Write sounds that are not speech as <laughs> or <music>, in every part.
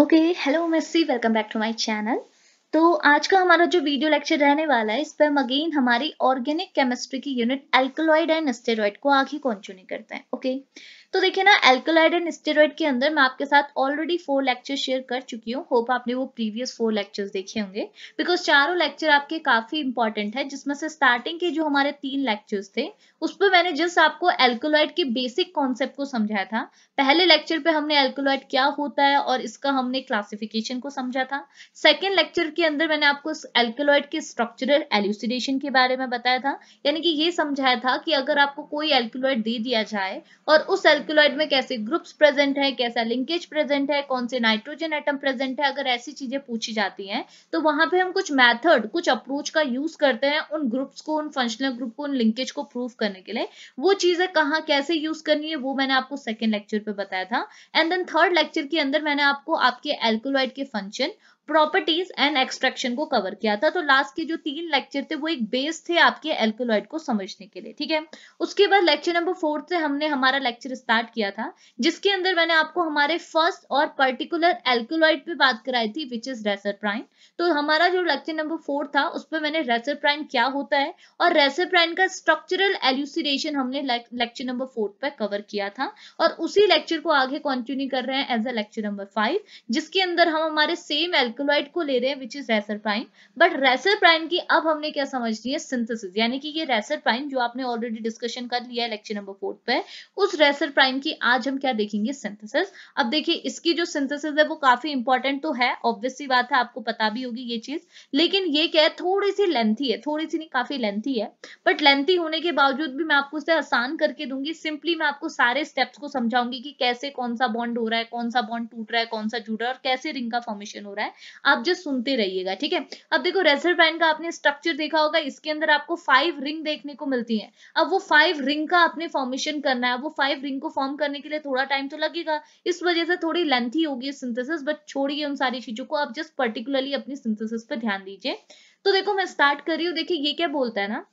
Okay hello Messi welcome back to my channel तो आज का हमारा जो वीडियो लेक्चर रहने वाला है, इस पर हम अगेन हमारी ऑर्गेनिक केमिस्ट्री की यूनिट एल्कोलॉइड एंड स्टेरॉइड को आगे कंटिन्यू करते हैं ओके तो देखिए ना एल्कोलाइड एंड स्टेरॉइड के अंदर मैं आपके साथ ऑलरेडी फोर लेक्चर शेयर कर चुकी हूँ। होप आपने वो प्रीवियस फोर लेक्चर्स देखे होंगे। बिकॉज़ चारों लेक्चर आपके काफ़ी इंपॉर्टेंट है, जिसमें से स्टार्टिंग के जो हमारे तीन लेक्चर्स थे, उस पर मैंने जस्ट आपको एल्कोलाइड के बेसिक कॉन्सेप्ट को समझाया था। पहले लेक्चर पे हमने एल्कोलाइड क्या होता है और इसका हमने क्लासिफिकेशन को समझा था। सेकेंड लेक्चर के अंदर मैंने आपको एल्कोलॉइड के स्ट्रक्चरल एल्यूसिडेशन के बारे में बताया था। यानी कि ये समझाया था कि अगर आपको कोई एल्कोलॉइड दे दिया जाए और उस एल्कोलॉइड में कैसे ग्रुप्स प्रेजेंट है, कैसा लिंकेज प्रेजेंट है, कौन से नाइट्रोजन एटम प्रेजेंट है, अगर ऐसी चीज़ें पूछी जाती हैं तो वहाँ पे हम कुछ मेथड कुछ अप्रोच का यूज़ करते हैं उन ग्रुप्स को, उन फंक्शनल ग्रुप को, उन लिंकेज को प्रूव करने के लिए। वो चीज़ें कहाँ कैसे यूज़ करनी है, वो मैंने आपको सेकेंड लेक्चर पे बताया था। एंड देन थर्ड लेक्चर के अंदर मैंने आपको आपके एल्कोलॉइड के फ़ंक्शन प्रॉपर्टीज़ एंड एक्सट्रैक्शन को कवर किया था। तो लास्ट के जो तीन लेक्चर थे, वो एक बेस थे आपके एल्कोलॉइड को समझने के लिए, ठीक है? उसके बाद लेक्चर नंबर फोर्थ से हमने हमारा लेक्चर स्टार्ट किया था, जिसके अंदर मैंने आपको हमारे फ़र्स्ट और पर्टिकुलर एल्कोलॉइड पे बात कराई थी विच इज़ रेसर प्राइन तो हमारा जो लेक्चर नंबर फोर था, उस पर मैंने रेसर प्राइन क्या होता है, और रेसर प्राइन का स्ट्रक्चरल एल्यूसिडेशन हमने लेक्चर नंबर फोर्थ पर कवर किया था, और उसी लेक्चर को आगे कंटिन्यू कर रहे हैं as a lecture number five जिसके अंदर हम हमारे सेम एल्को एल्कोलॉइड को ले रहे हैं which is reserpine but reserpine की अब हमने क्या समझ लिया सिंथेसिस यानी कि ये रेसर प्राइन जो आपने ऑलरेडी डिस्कशन कर लिया है लेक्चर नंबर फोर्थ पे, उस रेसर प्राइन की आज हम क्या देखेंगे? सिंथेसिस अब देखिए, इसकी जो सिंथेसिस है, वो काफ़ी इंपॉर्टेंट तो है ऑब्वियसली बात है, आपको पता भी होगी ये चीज़। लेकिन ये क्या है? थोड़ी सी लेंथी है थोड़ी सी नहीं, काफ़ी लेंथी है। बट लेंथी होने के बावजूद भी मैं आपको उसे आसान करके दूँगी। सिंपली मैं आपको सारे स्टेप्स को समझाऊँगी कि कैसे कौन सा बॉन्ड हो रहा है, कौन सा बॉन्ड टूट रहा है, कौन सा जुड़ रहा है और कैसे रिंग का फॉर्मेशन हो रहा है। आप जस्ट सुनते रहिएगा, ठीक है? अब देखो प्राइन का आपने स्ट्रक्चर देखा होगा, इसके अंदर आपको फाइव रिंग देखने को मिलती है। अब वो फाइव रिंग का आपने फॉर्मेशन करना है वो फाइव रिंग को फॉर्म करने के लिए थोड़ा टाइम तो लगेगा। इस वजह से थोड़ी लेंथी होगी सिंथेसिस बट छोड़िए उन सारी चीज़ों को, आप जस्ट पर्टिकुलरली अपनी सिंथेसिस पे ध्यान दीजिए। तो देखो, मैं स्टार्ट कर रही हूँ। देखिए, ये क्या बोलता है ना?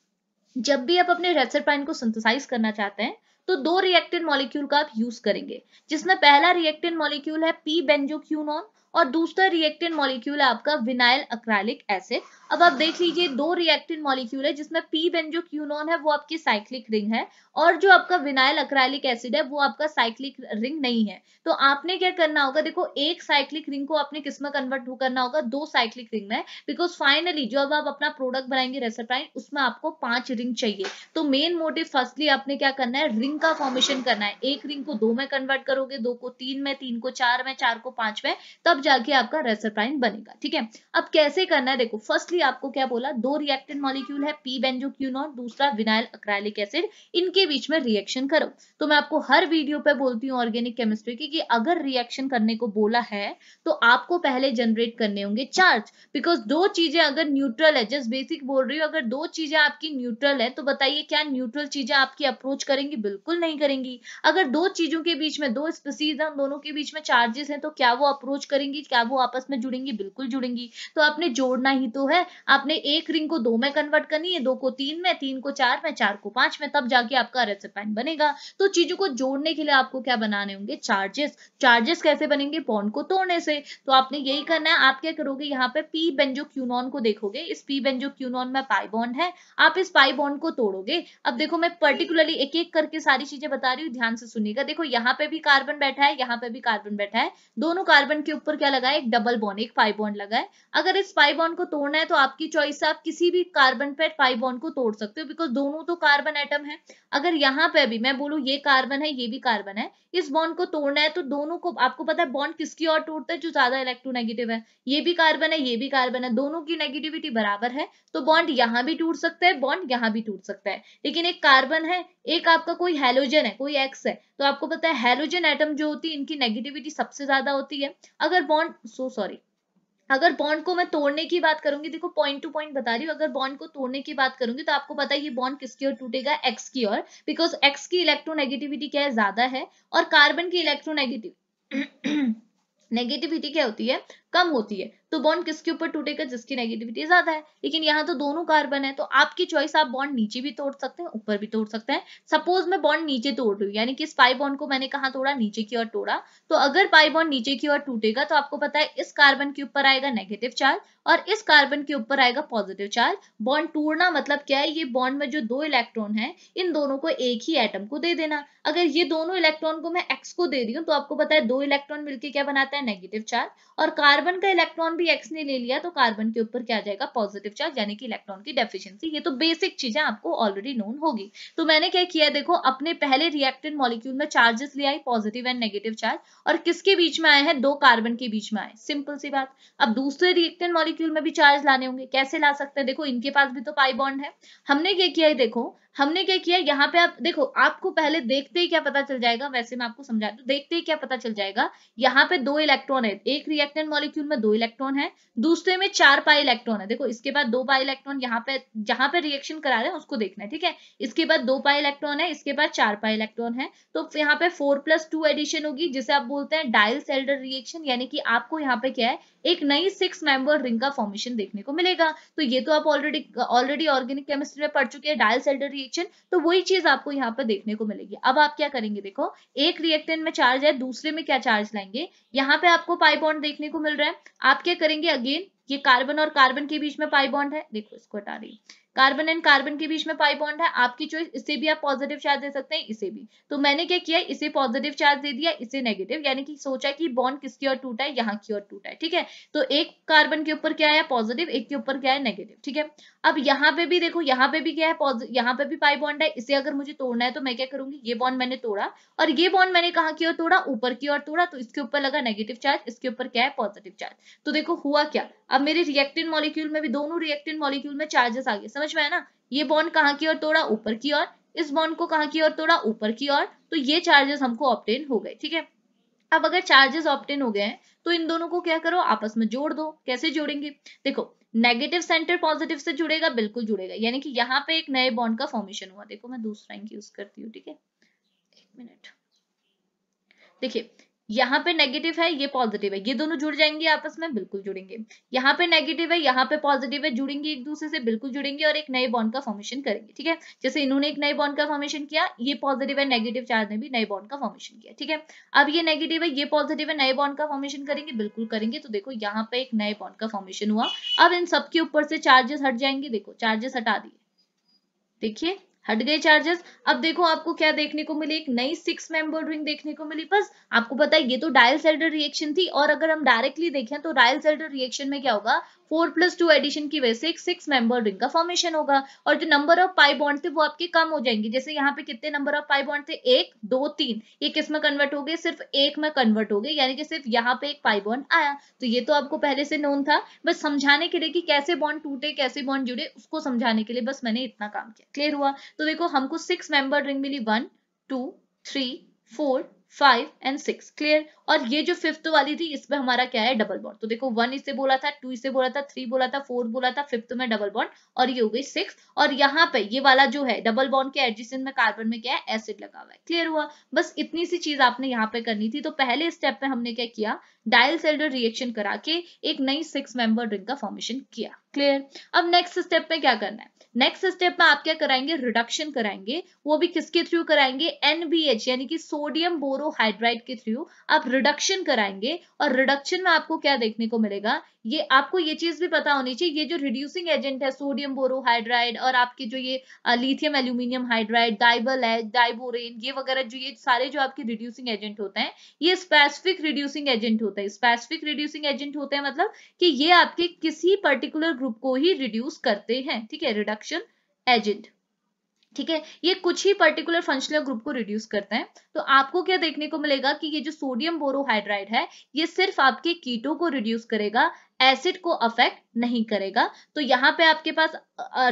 जब भी आप अपने रेसर प्राइन को सिंथेसाइज करना चाहते हैं तो दो रिएक्टेंट मॉलिक्यूल का आप यूज़ करेंगे। जिसमें पहला रिएक्टेंट मॉलिक्यूल है पी बेंजोक्यूनोन और दूसरा रिएक्टेंट मॉलिक्यूल है आपका विनाइल अक्राइलिक एसिड अब आप देख लीजिए, दो रिएक्टेंट मॉलिक्यूल है, जिसमें पी बेंजोक्यूनोन है, वो आपकी साइक्लिक रिंग है, और जो आपका विनाइल अक्राइलिक एसिड है, वो आपका साइक्लिक रिंग नहीं है। तो आपने क्या करना होगा, देखो, एक साइक्लिक रिंग को आपने किसमें कन्वर्ट करना होगा? दो साइक्लिक रिंग में बिकॉज़ फाइनली जब आप अपना प्रोडक्ट बनाएँगे रेसरटाइन उसमें आपको पाँच रिंग चाहिए। तो मेन मोटिव फर्स्टली आपने क्या करना है रिंग का फॉर्मेशन करना है। एक रिंग को दो में कन्वर्ट करोगे, दो को तीन में, तीन को चार में, चार को पाँच में, तब जाके आपका रेसरटाइन बनेगा, ठीक है? अब कैसे करना है? देखो फर्स्टली आपको क्या बोला? दो रिएक्टेंट मॉलिक्यूल है पी बेंजो बेंजोक्यूनोन दूसरा विनाइल अक्राइलिक एसिड इनके बीच में रिएक्शन करो। तो मैं आपको हर वीडियो पे बोलती हूँ ऑर्गेनिक केमिस्ट्री की कि अगर रिएक्शन करने को बोला है तो आपको पहले जनरेट करने होंगे चार्ज बिकॉज़ दो चीज़ें अगर न्यूट्रल है जस्ट बेसिक बोल रही हूँ, अगर दो चीज़ें आपकी न्यूट्रल है तो बताइए क्या न्यूट्रल चीज़ें आपकी अप्रोच करेंगी? बिल्कुल नहीं करेंगी। अगर दो चीज़ों के बीच में, दो स्पीसीज है दोनों के बीच में चार्जेस हैं तो क्या वो अप्रोच करेंगी? क्या वो आपस में जुड़ेंगी? बिल्कुल जुड़ेंगी। तो आपने जोड़ना ही तो है। आपने एक रिंग को दो में कन्वर्ट करनी है, दो को तीन में, तीन को चार में, चार को पाँच में, तब जाके आपका रेसिपेंट बनेगा। तो चीज़ों को जोड़ने के लिए आपको क्या बनाने होंगे? चार्जेस चार्जेस कैसे बनेंगे? बॉन्ड को तोड़ने से। तो आपने यही करना है। आप क्या करोगे? यहाँ पे पी बेंजो क्यूनॉन को देखोगे। इस पी बेंजो क्यूनॉन में पाई बॉन्ड है। आप इस पाई बॉन्ड को तोड़ोगे। अब देखो, मैं पर्टिकुलरली एक एक करके सारी चीज़ें बता रही हूँ। ध्यान से सुनिएगा। देखो, यहाँ पे भी कार्बन बैठा है, यहाँ पे भी कार्बन बैठा है। दोनों कार्बन के ऊपर क्या लगा है एक डबल बॉन्ड एक पाई बॉन्ड लगा है अगर इस पाई बॉन्ड को तोड़ना है तो आपकी चॉइस आप किसी भी कार्बन पे पाई बॉन्ड को तोड़ सकते हो बिकॉज़ दोनों तो कार्बन एटम है। अगर यहाँ पे भी मैं बोलूँ, ये कार्बन है, ये भी कार्बन है। इस बॉन्ड को तोड़ना है तो दोनों को, आपको पता है बॉन्ड किसकी ओर टूटता है, जो ज़्यादा इलेक्ट्रोनेगेटिव है। ये भी कार्बन है, ये भी कार्बन है, दोनों की नेगेटिविटी बराबर है तो बॉन्ड यहाँ भी टूट सकता है बॉन्ड यहाँ भी टूट सकता है। लेकिन एक कार्बन है, एक आपका कोई हेलोजन है, कोई एक्स है तो आपको पता है हेलोजन एटम जो होती है, इनकी नेगेटिविटी सबसे ज़्यादा होती है। अगर बॉन्ड सो सॉरी अगर बॉन्ड को मैं तोड़ने की बात करूँगी, देखो पॉइंट टू पॉइंट बता रही हूँ, अगर बॉन्ड को तोड़ने की बात करूँगी तो आपको पता है ये बॉन्ड किसकी ओर टूटेगा? एक्स की ओर बिकॉज़ एक्स की इलेक्ट्रोनेगेटिविटी क्या है? ज़्यादा है, और कार्बन की इलेक्ट्रोनेगेटिव नेगेटिविटी <clears throat> क्या होती है? कम होती है। तो बॉन्ड किसके ऊपर टूटेगा? जिसकी नेगेटिविटी ज़्यादा है। लेकिन यहाँ तो दोनों कार्बन है तो आपकी चॉइस आप बॉन्ड नीचे भी तोड़ सकते हैं, ऊपर भी तोड़ सकते हैं। सपोज़ मैं बॉन्ड नीचे तोड़ रही हूँ, यानी कि इस पाई बॉन्ड को मैंने कहा तोड़ा? नीचे की ओर तोड़ा। तो अगर पाई बॉन्ड नीचे की ओर टूटेगा तो आपको पता है इस कार्बन के ऊपर आएगा नेगेटिव चार्ज और इस कार्बन के ऊपर आएगा पॉजिटिव चार्ज बॉन्ड टूटना मतलब क्या है? ये बॉन्ड में जो दो इलेक्ट्रॉन है, इन दोनों को एक ही एटम को दे देना। अगर ये दोनों इलेक्ट्रॉन को मैं एक्स को दे रही हूँ तो आपको पता है दो इलेक्ट्रॉन मिलकर क्या बनाता है? नेगेटिव चार्ज और कार्बन का इलेक्ट्रॉन भी एक्स ने ले लिया तो कार्बन के ऊपर क्या जाएगा? पॉजिटिव चार्ज यानी कि इलेक्ट्रॉन की डेफिशिएंसी ये तो बेसिक चीज़ें आपको ऑलरेडी नोन होगी। तो मैंने क्या किया, देखो, अपने पहले रिएक्टेंट मॉलिक्यूल में चार्जेस ले आई पॉजिटिव एंड नेगेटिव चार्ज और किसके बीच में आए हैं? दो कार्बन के बीच में आए। सिंपल सी बात। अब दूसरे रिएक्टेड मॉलिक्यूल में भी चार्ज लाने होंगे। कैसे ला सकते हैं? देखो, इनके पास भी तो पाई बॉन्ड है। हमने क्या किया है, देखो हमने क्या किया, यहाँ पे आप, देखो, आपको पहले देखते ही क्या पता चल जाएगा, वैसे मैं आपको समझा दू देखते ही क्या पता चल जाएगा, यहाँ पे दो इलेक्ट्रॉन है, एक रिएक्टेंट मॉलिक्यूल में दो इलेक्ट्रॉन है, दूसरे में चार पाई इलेक्ट्रॉन है, देखो, इसके बाद दो पाई इलेक्ट्रॉन यहाँ पे, जहाँ पे रिएक्शन करा रहे हैं, उसको देखना है, ठीक है? इसके बाद दो पाई इलेक्ट्रॉन है, इसके बाद चार पाई इलेक्ट्रॉन है तो यहाँ पे फोर प्लस टू एडिशन होगी, जिसे आप बोलते हैं डायल सेल्डर रिएक्शन यानी कि आपको यहाँ पे क्या है एक नई सिक्स मेंबर रिंग का फॉर्मेशन देखने को मिलेगा। तो ये तो आप ऑलरेडी ऑलरेडी ऑर्गेनिक केमिस्ट्री में पढ़ चुके हैं डायल सेल्डर रिएक्शन तो वही चीज़ आपको यहाँ पर देखने को मिलेगी। अब आप क्या करेंगे देखो, एक रिएक्टेंट में चार्ज है, दूसरे में क्या चार्ज लाएँगे? यहाँ पे आपको पाइबॉन्ड देखने को मिल रहा है। आप क्या करेंगे अगेन ये कार्बन और कार्बन के बीच में पाई बॉन्ड है। देखो, इसको हटा रही कार्बन एंड कार्बन के बीच में पाई बॉन्ड है, आपकी चॉइस इसे भी आप पॉजिटिव चार्ज दे सकते हैं, इसे भी। तो मैंने क्या किया, इसे पॉजिटिव चार्ज दे दिया, इसे नेगेटिव यानी कि सोचा कि बॉन्ड किसकी ओर टूटा है, यहाँ की ओर टूटा है, ठीक है? तो एक कार्बन के ऊपर क्या है पॉजिटिव एक के ऊपर क्या है नेगेटिव ठीक है? अब यहाँ पे भी देखो, यहाँ पे भी क्या है यहाँ पे भी पाई बॉन्ड है, इसे अगर मुझे तोड़ना है तो मैं क्या करूँगी, ये बॉन्ड मैंने तोड़ा, और ये बॉन्ड मैंने कहा की ओर तोड़ा, ऊपर की ओर तोड़ा तो इसके ऊपर लगा नेगेटिव चार्ज इसके ऊपर क्या है पॉजिटिव चार्ज तो देखो, हुआ क्या? अब मेरे रिएक्टेंट मॉलिक्यूल में भी, दोनों रिएक्टेंट मॉलिक्यूल में चार्जेस आ गए, समझ में है ना? ये बॉन्ड कहाँ की ओर? तोड़ा ऊपर की ओर। इस बॉन्ड को कहाँ की ओर? तोड़ा ऊपर की ओर। तो ये चार्जेस हमको ऑप्टेन हो गए, ठीक है? अब अगर चार्जेस ऑप्टेन हो गए हैं तो इन दोनों को क्या करो? आपस में जोड़ दो। कैसे जोड़ेंगे? देखो नेगेटिव सेंटर पॉजिटिव से जुड़ेगा, बिल्कुल जुड़ेगा। यानी कि यहाँ पे एक नए बॉन्ड का फॉर्मेशन हुआ। देखो, मैं दूसरा इंक यूज़ करती हूँ, ठीक है? एक मिनट देखिए यहाँ पे नेगेटिव है, ये पॉजिटिव है। ये दोनों जुड़ जाएँगे, आपस में बिल्कुल जुड़ेंगे। यहाँ पे नेगेटिव है, यहाँ पे पॉजिटिव है, जुड़ेंगे एक दूसरे से, बिल्कुल जुड़ेंगे और एक नए बॉन्ड का फॉर्मेशन करेंगे, ठीक है? जैसे इन्होंने एक नए बॉन्ड का फॉर्मेशन किया, ये पॉजिटिव है नेगेटिव चार्ज ने भी नए बॉन्ड का फॉर्मेशन किया, ठीक है? अब ये नेगेटिव है, ये पॉजिटिव है, नए बॉन्ड का फॉर्मेशन करेंगे, बिल्कुल करेंगे। तो देखो, यहाँ पे एक नए बॉन्ड का फॉर्मेशन हुआ। अब इन सबके ऊपर से चार्जेस हट जाएँगे, देखो चार्जेस हटा दिए। देखिए हट गए चार्जेस अब देखो आपको क्या देखने को मिली, एक नई सिक्स मेंबर रिंग देखने को मिली। बस, आपको पता है, ये तो डायल सेल्डर रिएक्शन थी और अगर हम डायरेक्टली देखें तो डायल सेल्डर रिएक्शन में क्या होगा? फोर प्लस टू एडिशन की वजह से एक सिक्स मेंबर रिंग का फॉर्मेशन होगा। और जो नंबर ऑफ़ पाई बॉन्ड थे, वो आपके कम हो जाएँगे। जैसे यहाँ पे कितने नंबर ऑफ़ पाई बॉन्ड थे? एक, दो, तीन। ये किसमें कन्वर्ट हो गए? सिर्फ़ एक में कन्वर्ट हो गए। यानी कि सिर्फ़ यहाँ पे एक पाई बॉन्ड आया। तो ये तो आपको पहले से नोन था। बस समझाने के लिए कि कैसे बॉन्ड टूटे, कैसे बॉन्ड जुड़े, उसको समझाने के लिए बस मैंने इतना काम किया। क्लियर हुआ? तो देखो, हमको six member ring milli. One two three four five and six clear और ये जो फिफ्थ वाली थी, इसमें हमारा क्या है? डबल बॉन्ड तो देखो वन इसे बोला था टू इसे बोला था थ्री बोला था फोर बोला था फिफ्थ में डबल बॉन्ड और ये हो गई सिक्स और यहाँ पे ये वाला जो है डबल बॉन्ड के एडजेसेंट में कार्बन में क्या है? एसिड लगा हुआ है. क्लियर हुआ? बस इतनी सी चीज़ आपने यहाँ पे करनी थी. तो पहले स्टेप में हमने क्या किया? डायल सेल्डर रिएक्शन करा के एक नई सिक्स मेंबर रिंग का फॉर्मेशन किया। क्लियर अब नेक्स्ट स्टेप में क्या करना है? नेक्स्ट स्टेप में आप क्या कराएँगे? रिडक्शन कराएँगे। वो भी किसके थ्रू कराएँगे? एनबीएच यानी कि सोडियम बोरोहाइड्राइड के थ्रू आप रिडक्शन कराएँगे और रिडक्शन में आपको क्या देखने को मिलेगा? ये आपको ये चीज़ भी पता होनी चाहिए, ये जो रिड्यूसिंग एजेंट है सोडियम बोरोहाइड्राइड और आपके जो ये लिथियम एल्यूमिनियम हाइड्राइड डाइबल है डाइबोरेन ये वगैरह जो ये सारे जो आपके रिड्यूसिंग एजेंट होते हैं, ये स्पेसिफिक रिड्यूसिंग एजेंट होता है। स्पेसिफिक रिड्यूसिंग एजेंट होते हैं मतलब कि ये आपके किसी पर्टिकुलर ग्रुप को ही रिड्यूस करते हैं, ठीक है रिडक्शन एजेंट ठीक है, ये कुछ ही पर्टिकुलर फंक्शनल ग्रुप को रिड्यूस करते हैं। तो आपको क्या देखने को मिलेगा कि ये जो सोडियम बोरोहाइड्राइड है, ये सिर्फ़ आपके कीटो को रिड्यूस करेगा एसिड को अफेक्ट नहीं करेगा। तो यहाँ पे आपके पास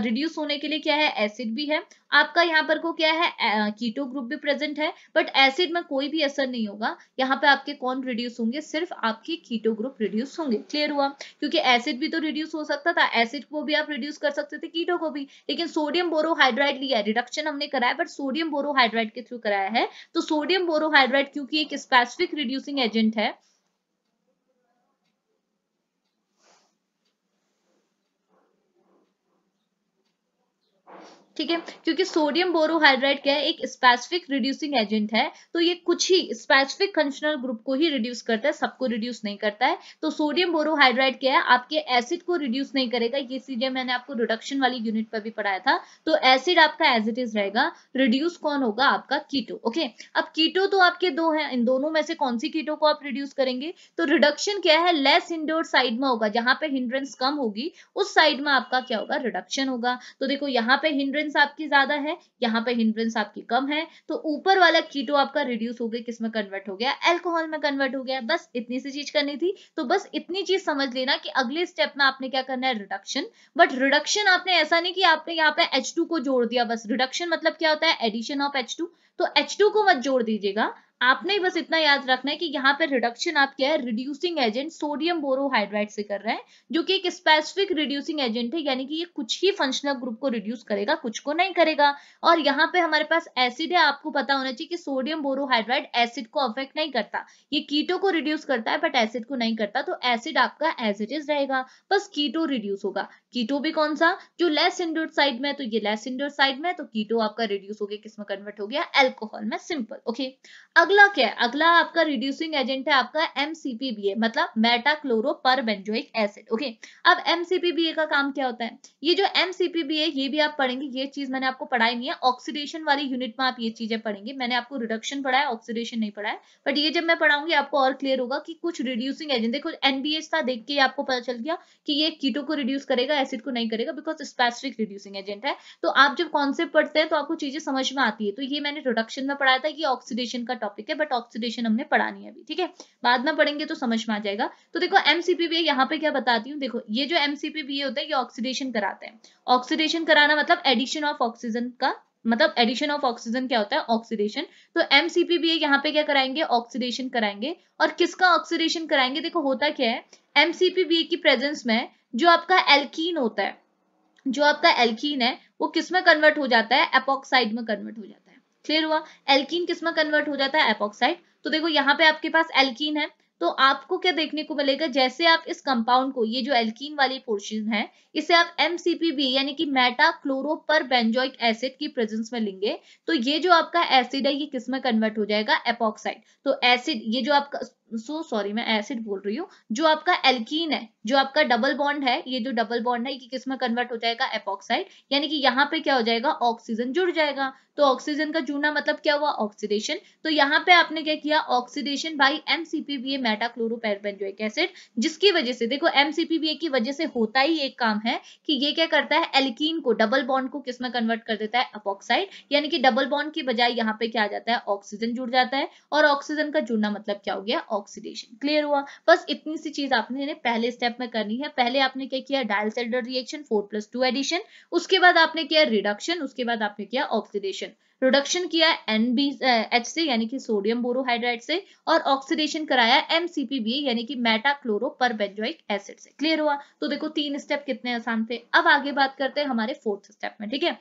रिड्यूस होने के लिए क्या है? एसिड भी है। आपका यहाँ पर को क्या है? कीटो ग्रुप भी प्रेजेंट है। बट एसिड में कोई भी असर नहीं होगा। यहाँ पे आपके कौन रिड्यूस होंगे? सिर्फ़ आपके कीटो ग्रुप रिड्यूस होंगे। क्लियर हुआ? क्योंकि एसिड भी तो रिड्यूस हो सकता था। एसिड को भी आप रिड्यूस कर सकते थे कीटो को भी। लेकिन सोडियम बोरोहाइड्राइड लिया है। रिडक्शन हमने कराया बट सोडियम बोरोहाइड्राइड के थ्रू कराया है। तो सोडियम बोरोहाइड्राइड क्योंकि एक स्पेसिफिक रिड्यूसिंग एजेंट है ठीक है? क्योंकि सोडियम बोरोहाइड्राइड क्या है? एक स्पेसिफिक रिड्यूसिंग एजेंट है तो ये कुछ ही स्पेसिफिक फंक्शनल ग्रुप को ही रिड्यूस करता है, सबको रिड्यूस नहीं करता है। तो सोडियम बोरोहाइड्राइड क्या है? आपके एसिड को रिड्यूस नहीं करेगा। ये चीज़ें मैंने आपको रिडक्शन वाली यूनिट पर भी पढ़ाया था। तो एसिड आपका एज इट इज़ रहेगा। रिड्यूस कौन होगा? आपका कीटो ओके अब कीटो तो आपके दो है। इन दोनों में से कौन सी कीटो को आप रिड्यूस करेंगे? तो रिडक्शन क्या है? लेस इंडोर साइड में होगा। जहाँ पे हिंड्रेंस कम होगी, उस साइड में आपका क्या होगा? रिडक्शन होगा। तो देखो, यहाँ पे हिंड्रेंस हिंड्रेंस आपकी ज़्यादा है, यहाँ पे हिंड्रेंस आपकी कम है तो ऊपर वाला कीटो आपका रिड्यूस हो गया, किसमें कन्वर्ट हो गया? एल्कोहल में कन्वर्ट हो गया, बस इतनी सी चीज़ करनी थी तो बस इतनी चीज़ समझ लेना कि अगले स्टेप में आपने क्या करना है रिडक्शन बट रिडक्शन आपने ऐसा नहीं कि आपने यहाँ पे एच को जोड़ दिया, बस रिडक्शन मतलब क्या होता है एडिशन ऑफ़ एच तो H2 को मत जोड़ दीजिएगा आपने बस इतना याद रखना है कि यहाँ पे रिडक्शन आप क्या है? रिड्यूसिंग एजेंट सोडियम बोरोहाइड्राइड से कर रहे हैं, जो कि एक स्पेसिफिक रिड्यूसिंग एजेंट है, यानी कि ये कुछ ही फंक्शनल ग्रुप को रिड्यूस करेगा, कुछ को नहीं करेगा। और यहाँ पे हमारे पास एसिड है, आपको पता होना चाहिए कि सोडियम बोरोहाइड्राइड एसिड को अफेक्ट नहीं करता। ये कीटो को रिड्यूस करता है बट एसिड को नहीं करता तो एसिड आपका एज इट इज़ रहेगा। बस कीटो रिड्यूस होगा। कीटो भी कौन सा? जो लेस इंडोर साइड में तो ये लेस इंडोर साइड में तो कीटो आपका रिड्यूस हो गया, किसमें कन्वर्ट हो गया एल्कोहल में सिंपल ओके अगला क्या है? अगला आपका रिड्यूसिंग एजेंट है, आपका एमसीपीबीए मतलब meta chloro per benzoic acid okay अब एमसीपीबीए का काम क्या होता है? ये जो एमसीपीबीए ये भी आप पढ़ेंगे, ये चीज़ मैंने आपको पढ़ाई नहीं है ऑक्सीडेशन वाली यूनिट में आप ये चीज़ें पढ़ेंगे। मैंने आपको रिडक्शन पढ़ाया ऑक्सीडेशन नहीं पढ़ाया बट ये जब मैं पढ़ाऊँगी, आपको और क्लियर होगा कि कुछ रिड्यूसिंग एजेंट देखो एनबीएच था, देख के आपको पता चल गया कि ये कीटो को रिड्यूस करेगा एसिड को नहीं करेगा बिकॉज़ स्पेसिफिक रिड्यूसिंग एजेंट है। तो आप जब कॉन्सेप्ट पढ़ते हैं तो आपको चीज़ें समझ में आती है। तो ये मैंने रिडक्शन में पढ़ाया था, ये ऑक्सीडेशन का टॉपिक है बट ऑक्सीडेशन हमने पढ़ानी है अभी, ठीक है? बाद में पढ़ेंगे तो समझ में आ जाएगा। तो देखो एमसीपीबी यहाँ पे क्या बताती हूँ, देखो, ये जो एमसीपीबी होता है, ये ऑक्सीडेशन कराते हैं। ऑक्सीडेशन कराना मतलब एडिशन ऑफ़ ऑक्सीजन का मतलब एडिशन ऑफ़ ऑक्सीजन क्या होता है? ऑक्सीडेशन तो एमसीपीबी यहाँ पे क्या कराएँगे? ऑक्सीडेशन कराएँगे। और किसका ऑक्सीडेशन कराएँगे? देखो, होता क्या है? एमसीपीबी की प्रेजेंस में जो आपका एल्कीन होता है, जो आपका एल्कीन है, वो किसमें कन्वर्ट हो जाता है? एपोक्साइड में कन्वर्ट हो जाता है। क्लियर हुआ? एल्कीन किसमें कन्वर्ट हो जाता है? एपोक्साइड तो देखो, यहाँ पे आपके पास एल्कीन है तो आपको क्या देखने को मिलेगा? जैसे आप इस कंपाउंड को, ये जो एल्कीन वाली पोर्शन है, इसे आप एमसीपीबी यानी कि meta chloro per benzoic acid की प्रेजेंस में लेंगे तो ये जो आपका एसिड है, ये किसमें कन्वर्ट हो जाएगा? एपोक्साइड तो एसिड ये जो आपका सो सॉरी मैं एसिड बोल रही हूँ। जो आपका एल्कीन है, जो आपका डबल बॉन्ड है, ये जो डबल बॉन्ड है, ये किसमें कन्वर्ट हो जाएगा? एपोक्साइड यानी कि यहाँ पे क्या हो जाएगा? ऑक्सीजन जुड़ जाएगा। तो ऑक्सीजन का जुड़ना मतलब क्या हुआ? ऑक्सीडेशन तो यहाँ पे आपने क्या किया? Oxidation by MCPBA meta chloroperbenzoic acid जिसकी वजह से, देखो एमसीपीबीए की वजह से होता ही एक काम है कि ये क्या करता है? एल्कीन को डबल बॉन्ड को किसमें कन्वर्ट कर देता है? अपोक्साइड यानी कि डबल बॉन्ड की बजाय यहाँ पे क्या आ जाता है? ऑक्सीजन जुड़ जाता है। और ऑक्सीजन का जुड़ना मतलब क्या हो गया? ऑक्सीडेशन क्लियर हुआ? बस इतनी सी चीज़ आपने पहले स्टेप में करनी है। पहले आपने क्या किया? Diels Alder reaction four plus two addition उसके बाद आपने किया रिडक्शन उसके बाद आपने किया ऑक्सीडेशन रिडक्शन किया एनबी एच से, यानी कि सोडियम बोरोहाइड्राइड से, और ऑक्सीडेशन कराया एमसीपीबी यानी कि मेटाक्लोरो पर बेंजोइक एसिड से. क्लियर हुआ? तो देखो, तीन स्टेप कितने आसान थे। अब आगे बात करते हैं हमारे फोर्थ स्टेप में, ठीक है?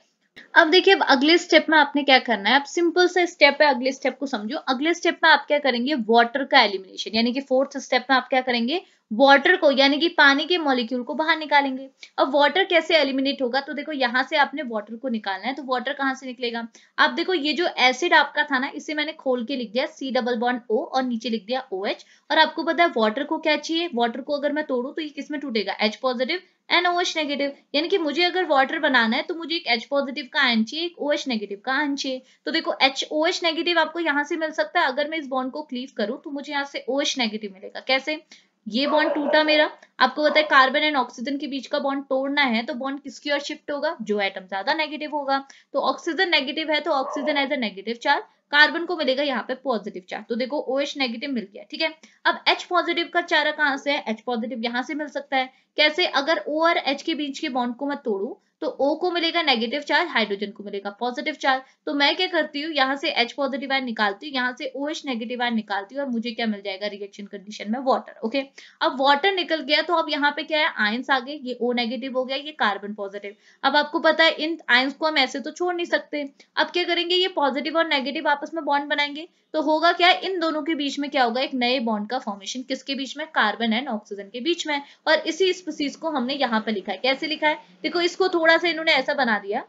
अब देखिए, अब अगले स्टेप में आपने क्या करना है? आप सिंपल से स्टेप है, अगले स्टेप को समझो। अगले स्टेप में आप क्या करेंगे? वाटर का एलिमिनेशन यानी कि फोर्थ स्टेप में आप क्या करेंगे? वाटर को, यानी कि पानी के मॉलिक्यूल को बाहर निकालेंगे। अब वाटर कैसे एलिमिनेट होगा? तो देखो, यहाँ से आपने वाटर को निकालना है तो वाटर कहाँ से निकलेगा? आप देखो, ये जो एसिड आपका था ना, इसे मैंने खोल के लिख दिया सी डबल बॉन्ड ओ और नीचे लिख दिया ओ एच और आपको पता है वाटर को क्या चाहिए? वाटर को अगर मैं तोड़ू तो ये किसमें टूटेगा? H positive and O H negative यानी कि मुझे अगर वाटर बनाना है तो मुझे एक एच पॉजिटिव का आयन चाहिए एक एच नेगेटिव का आयन चाहिए तो देखो एच ओ एच नेगेटिव आपको यहाँ से मिल सकता है। अगर मैं इस बॉन्ड को क्लीव करूँ तो मुझे यहाँ से ओ एच नेगेटिव मिलेगा। कैसे? ये बॉन्ड टूटा मेरा। आपको पता है कार्बन एंड ऑक्सीजन के बीच का बॉन्ड तोड़ना है तो बॉन्ड किसकी ओर शिफ्ट होगा? जो एटम ज़्यादा नेगेटिव होगा। तो ऑक्सीजन नेगेटिव है तो oxygen as a negative charge carbon को मिलेगा यहाँ पे पॉजिटिव चार्ज तो देखो ओ OH नेगेटिव मिल गया, ठीक है? अब H पॉजिटिव का चारा कहाँ से है? H पॉजिटिव यहाँ से मिल सकता है। कैसे? अगर O और H के बीच के बॉन्ड को मैं तोड़ू तो O को मिलेगा नेगेटिव चार्ज हाइड्रोजन को मिलेगा पॉजिटिव चार्ज तो मैं क्या करती हूँ? यहाँ से H पॉजिटिव आयन निकालती हूँ, यहाँ से ओ OH नेगेटिव आयन निकालती हूँ और मुझे क्या मिल जाएगा? रिएक्शन कंडीशन में वाटर ओके अब वाटर निकल गया तो अब यहाँ पे क्या है? आयंस आ गए, ये O नेगेटिव हो गया, ये कार्बन पॉजिटिव अब आपको पता है, इन आयंस को हम ऐसे तो छोड़ नहीं सकते। अब क्या करेंगे? ये पॉजिटिव और नेगेटिव आपस में बॉन्ड बनाएँगे। तो होगा क्या? इन दोनों के बीच में क्या होगा? एक नए बॉन्ड का फॉर्मेशन किसके बीच में? कार्बन एंड ऑक्सीजन के बीच में। और इसी स्पीसीज को हमने यहाँ पे लिखा है। कैसे लिखा है? देखो, इसको थोड़ा सा इन्होंने ऐसा बना दिया।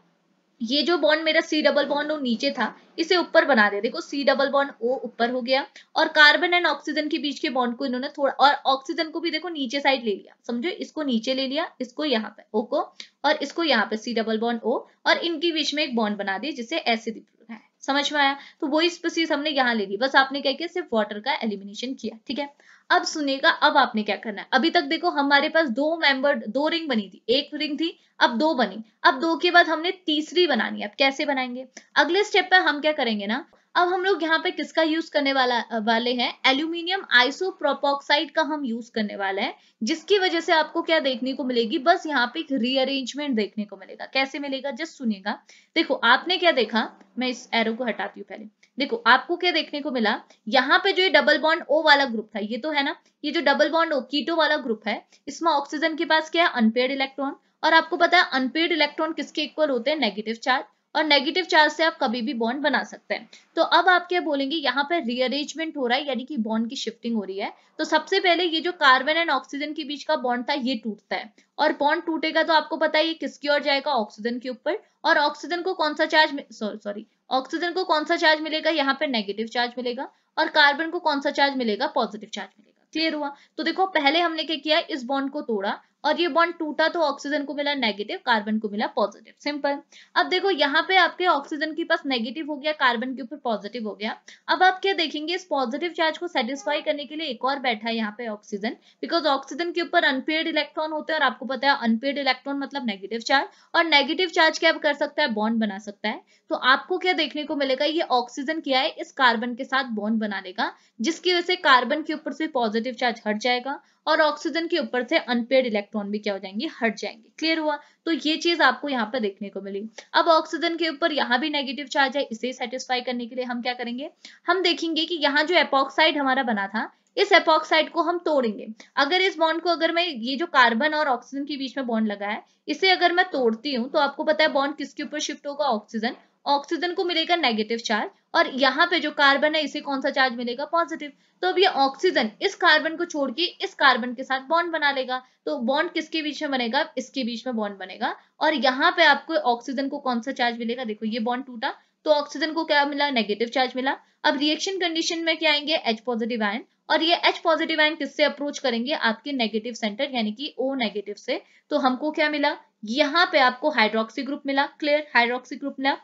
ये जो बॉन्ड मेरा सी डबल बॉन्ड वो नीचे था, इसे ऊपर बना दे देखो सी डबल बॉन्ड ओ ऊपर हो गया और कार्बन एंड ऑक्सीजन के बीच के बॉन्ड को इन्होंने थोड़ा और ऑक्सीजन को भी देखो, नीचे साइड ले लिया। समझो? इसको नीचे ले लिया, इसको यहाँ पे ओ को और इसको यहाँ पे सी डबल बॉन्ड ओ और इनके बीच में एक बॉन्ड बना दी जिसे ऐसे दिख रहा है। समझ में आया? तो वही स्पीसीज हमने यहाँ ले ली। बस आपने क्या किया? सिर्फ़ वाटर का एलिमिनेशन किया, ठीक है? अब सुनेगा, अब आपने क्या करना है? अभी तक देखो, हमारे पास दो मेंबर दो रिंग बनी थी। एक रिंग थी, अब दो बनी। अब दो के बाद हमने तीसरी बनानी है। अब कैसे बनाएँगे? अगले स्टेप पे हम क्या करेंगे ना? अब हम लोग यहाँ पे किसका यूज़ करने वाला, वाले हैं? एल्यूमिनियम आइसोप्रोपोक्साइड का हम यूज़ करने वाले हैं, जिसकी वजह से आपको क्या देखने को मिलेगी? बस यहाँ पे एक रीअरेंजमेंट देखने को मिलेगा। कैसे मिलेगा? जस्ट सुनिएगा देखो, आपने क्या देखा? मैं इस एरो को हटाती हूँ पहले। देखो, आपको क्या देखने को मिला? यहाँ पे जो ये डबल बॉन्ड ओ वाला ग्रुप था, ये तो है ना? ये जो डबल बॉन्ड ओ कीटो वाला ग्रुप है, इसमें ऑक्सीजन के पास क्या है? अनपेड इलेक्ट्रॉन और आपको पता है अनपेड इलेक्ट्रॉन किसके इक्वल होते हैं? नेगेटिव चार्ज और नेगेटिव चार्ज से आप कभी भी बॉन्ड बना सकते हैं। तो अब आप क्या बोलेंगे? यहाँ पे रीअरेंजमेंट हो रहा है, यानी कि बॉन्ड की शिफ्टिंग हो रही है। तो सबसे पहले ये जो कार्बन एंड ऑक्सीजन के बीच का बॉन्ड था, ये टूटता है। और बॉन्ड टूटेगा तो आपको पता है, ये किसकी ओर जाएगा? ऑक्सीजन के ऊपर। और ऑक्सीजन को कौन सा चार्ज सॉरी ऑक्सीजन को कौन सा चार्ज मिलेगा? यहाँ पे नेगेटिव चार्ज मिलेगा और कार्बन को कौन सा चार्ज मिलेगा? पॉजिटिव चार्ज मिलेगा। क्लियर हुआ? तो देखो, पहले हमने क्या किया? इस बॉन्ड को तोड़ा। और ये बॉन्ड टूटा तो ऑक्सीजन को मिला नेगेटिव कार्बन को मिला पॉजिटिव सिंपल अब देखो, यहाँ पे आपके ऑक्सीजन के पास नेगेटिव हो गया कार्बन के ऊपर पॉजिटिव हो गया. अब आप क्या देखेंगे, इस पॉजिटिव चार्ज को सेटिस्फाई करने के लिए एक और बैठा है यहाँ पे ऑक्सीजन बिकॉज़ ऑक्सीजन के ऊपर अनपेड इलेक्ट्रॉन होते हैं और आपको पता है अनपेड इलेक्ट्रॉन मतलब नेगेटिव चार्ज और नेगेटिव चार्ज क्या कर सकता है? बॉन्ड बना सकता है. तो आपको क्या देखने को मिलेगा, ये ऑक्सीजन क्या है? इस कार्बन के साथ बॉन्ड बना लेगा जिसकी वजह से कार्बन के ऊपर से पॉजिटिव चार्ज हट जाएगा. और ऑक्सीजन के ऊपर से अनपेड इलेक्ट्रॉन भी क्या हो जाएँगे? हट जाएँगे। क्लियर हुआ? तो ये चीज़ आपको यहाँ पर देखने को मिली। अब ऑक्सीजन के ऊपर यहाँ भी नेगेटिव चार्ज है, इसे सेटिस्फाई करने के लिए हम क्या करेंगे? हम देखेंगे कि यहाँ जो एपोक्साइड हमारा बना था, इस एपोक्साइड को हम तोड़ेंगे। अगर इस बॉन्ड को अगर मैं, ये जो कार्बन और ऑक्सीजन के बीच में बॉन्ड लगा है, इसे अगर मैं तोड़ती हूँ तो आपको पता है बॉन्ड किसके ऊपर शिफ्ट होगा? ऑक्सीजन ऑक्सीजन को मिलेगा नेगेटिव चार्ज और यहाँ पे जो कार्बन है, इसे कौन सा चार्ज मिलेगा? पॉजिटिव तो अब ये ऑक्सीजन इस कार्बन को छोड़ के इस कार्बन के साथ बॉन्ड बना लेगा। तो बॉन्ड किसके बीच में बनेगा? इसके बीच में बॉन्ड बनेगा। और यहाँ पे आपको ऑक्सीजन को कौन सा चार्ज मिलेगा? देखो, ये बॉन्ड टूटा तो ऑक्सीजन को क्या मिला? नेगेटिव चार्ज मिला। अब रिएक्शन कंडीशन में क्या आएँगे? एच पॉजिटिव आयन और ये एच पॉजिटिव आयन किससे अप्रोच करेंगे? आपके नेगेटिव सेंटर यानी कि ओ नेगेटिव से। तो हमको क्या मिला? यहाँ पे आपको हाइड्रोक्सी ग्रुप मिला। क्लियर हाइड्रोक्सी ग्रुप मिला।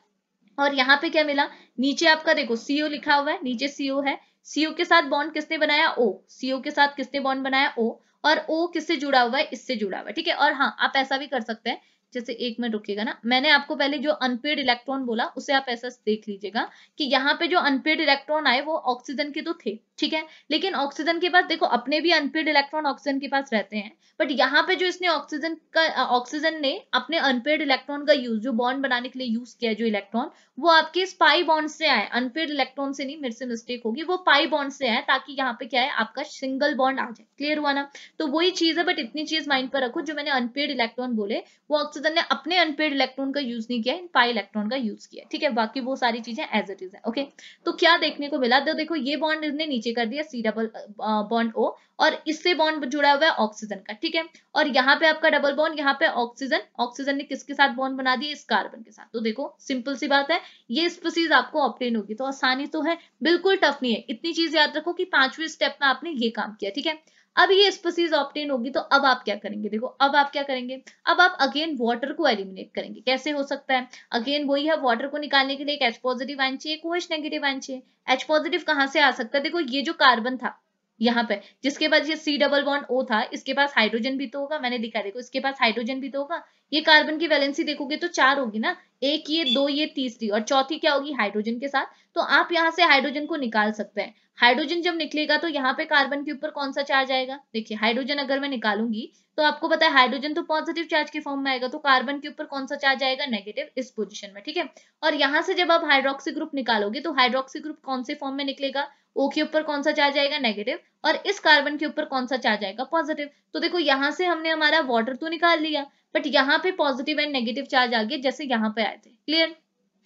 और यहाँ पे क्या मिला? नीचे आपका देखो सीओ लिखा हुआ है, नीचे सीओ है। सीओ के साथ बॉन्ड किसने बनाया? ओ सीओ के साथ किसने बॉन्ड बनाया? ओ और ओ किससे जुड़ा हुआ है? इससे जुड़ा हुआ है, ठीक है? और हाँ आप ऐसा भी कर सकते हैं। जैसे एक मिनट रुकिएगा ना। मैंने आपको पहले जो अनपेड इलेक्ट्रॉन बोला, उसे आप ऐसा देख लीजिएगा कि यहाँ पे जो अनपेड इलेक्ट्रॉन आए, वो ऑक्सीजन के तो थे। ठीक है? लेकिन ऑक्सीजन के पास देखो, अपने भी अनपेड इलेक्ट्रॉन ऑक्सीजन के पास रहते हैं। बट यहाँ पे जो इसने ऑक्सीजन का ऑक्सीजन ने अपने अनपेड इलेक्ट्रॉन का यूज़ जो बॉन्ड बनाने के लिए यूज़ किया जो इलेक्ट्रॉन वो आपके स्पाई बॉन्ड से आए अनपेड इलेक्ट्रॉन से नहीं, मेरे से मिस्टेक होगी। वो पाई बॉन्ड से आए ताकि यहाँ पे क्या है, आपका सिंगल बॉन्ड आ जाए। क्लियर हुआ ना? तो वही चीज़ है बट इतनी चीज़ माइंड पर रखो, जो मैंने अनपेड इलेक्ट्रॉन बोले, वो ऑक्सीजन ने अपने अनपेड इलेक्ट्रॉन का यूज़ नहीं किया इन पाई इलेक्ट्रॉन का यूज़ किया ठीक है? बाकी वो सारी चीज़ें एज इट इज़ है ओके तो क्या देखने को मिला? तो देखो, ये बॉन्ड इसने नीचे कर दिया सी डबल बॉन्ड ओ और इससे बॉन्ड जुड़ा हुआ है ऑक्सीजन का, ठीक है? और यहाँ पे आपका डबल बॉन्ड यहाँ पे ऑक्सीजन ऑक्सीजन ने किसके साथ बॉन्ड बना दिया? इस कार्बन के साथ। तो देखो सिंपल सी बात है, ये स्पीसीज आपको ऑप्टेन होगी। तो आसानी तो है, बिल्कुल टफ नहीं है। इतनी चीज़ याद रखो कि पाँचवें स्टेप में आपने ये काम किया, ठीक है? अब ये स्पीसीज ऑप्टेन होगी तो अब आप क्या करेंगे? देखो, अब आप क्या करेंगे? अब आप अगेन वाटर को एलिमिनेट करेंगे। कैसे हो सकता है? अगेन वही है वाटर को निकालने के लिए एक एच पॉजिटिव आइन चाहिए, एक ओएच नेगेटिव आइन चाहिए। एच पॉजिटिव कहाँ से आ सकता है? देखो, ये जो कार्बन था, यहाँ पे, जिसके पास ये सी डबल बॉन्ड ओ था, इसके पास हाइड्रोजन भी तो होगा, मैंने लिखा देखो, इसके पास हाइड्रोजन भी तो होगा। ये कार्बन की वैलेंसी देखोगे तो चार होगी ना, एक ये, दो ये, तीसरी, और चौथी क्या होगी? हाइड्रोजन के साथ। तो आप यहाँ से हाइड्रोजन को निकाल सकते हैं। हाइड्रोजन जब निकलेगा तो यहाँ पे कार्बन के ऊपर कौन सा चार्ज आएगा? देखिए हाइड्रोजन अगर मैं निकालूँगी तो आपको पता है हाइड्रोजन तो पॉजिटिव चार्ज के फॉर्म में आएगा तो कार्बन के ऊपर कौन सा चार्ज आएगा? नेगेटिव इस पोजिशन में, ठीक है? और यहाँ से जब आप हाइड्रोक्सी ग्रुप निकालोगे तो हाइड्रोक्सी ग्रुप कौन से फॉर्म में निकलेगा? ओ के ऊपर कौन सा चार्ज आएगा? नेगेटिव और इस कार्बन के ऊपर कौन सा चार्ज आएगा? पॉजिटिव तो देखो, यहाँ से हमने हमारा वाटर तो निकाल लिया बट यहाँ पे पॉजिटिव एंड नेगेटिव चार्ज आ गए जैसे यहाँ पे आए थे. क्लियर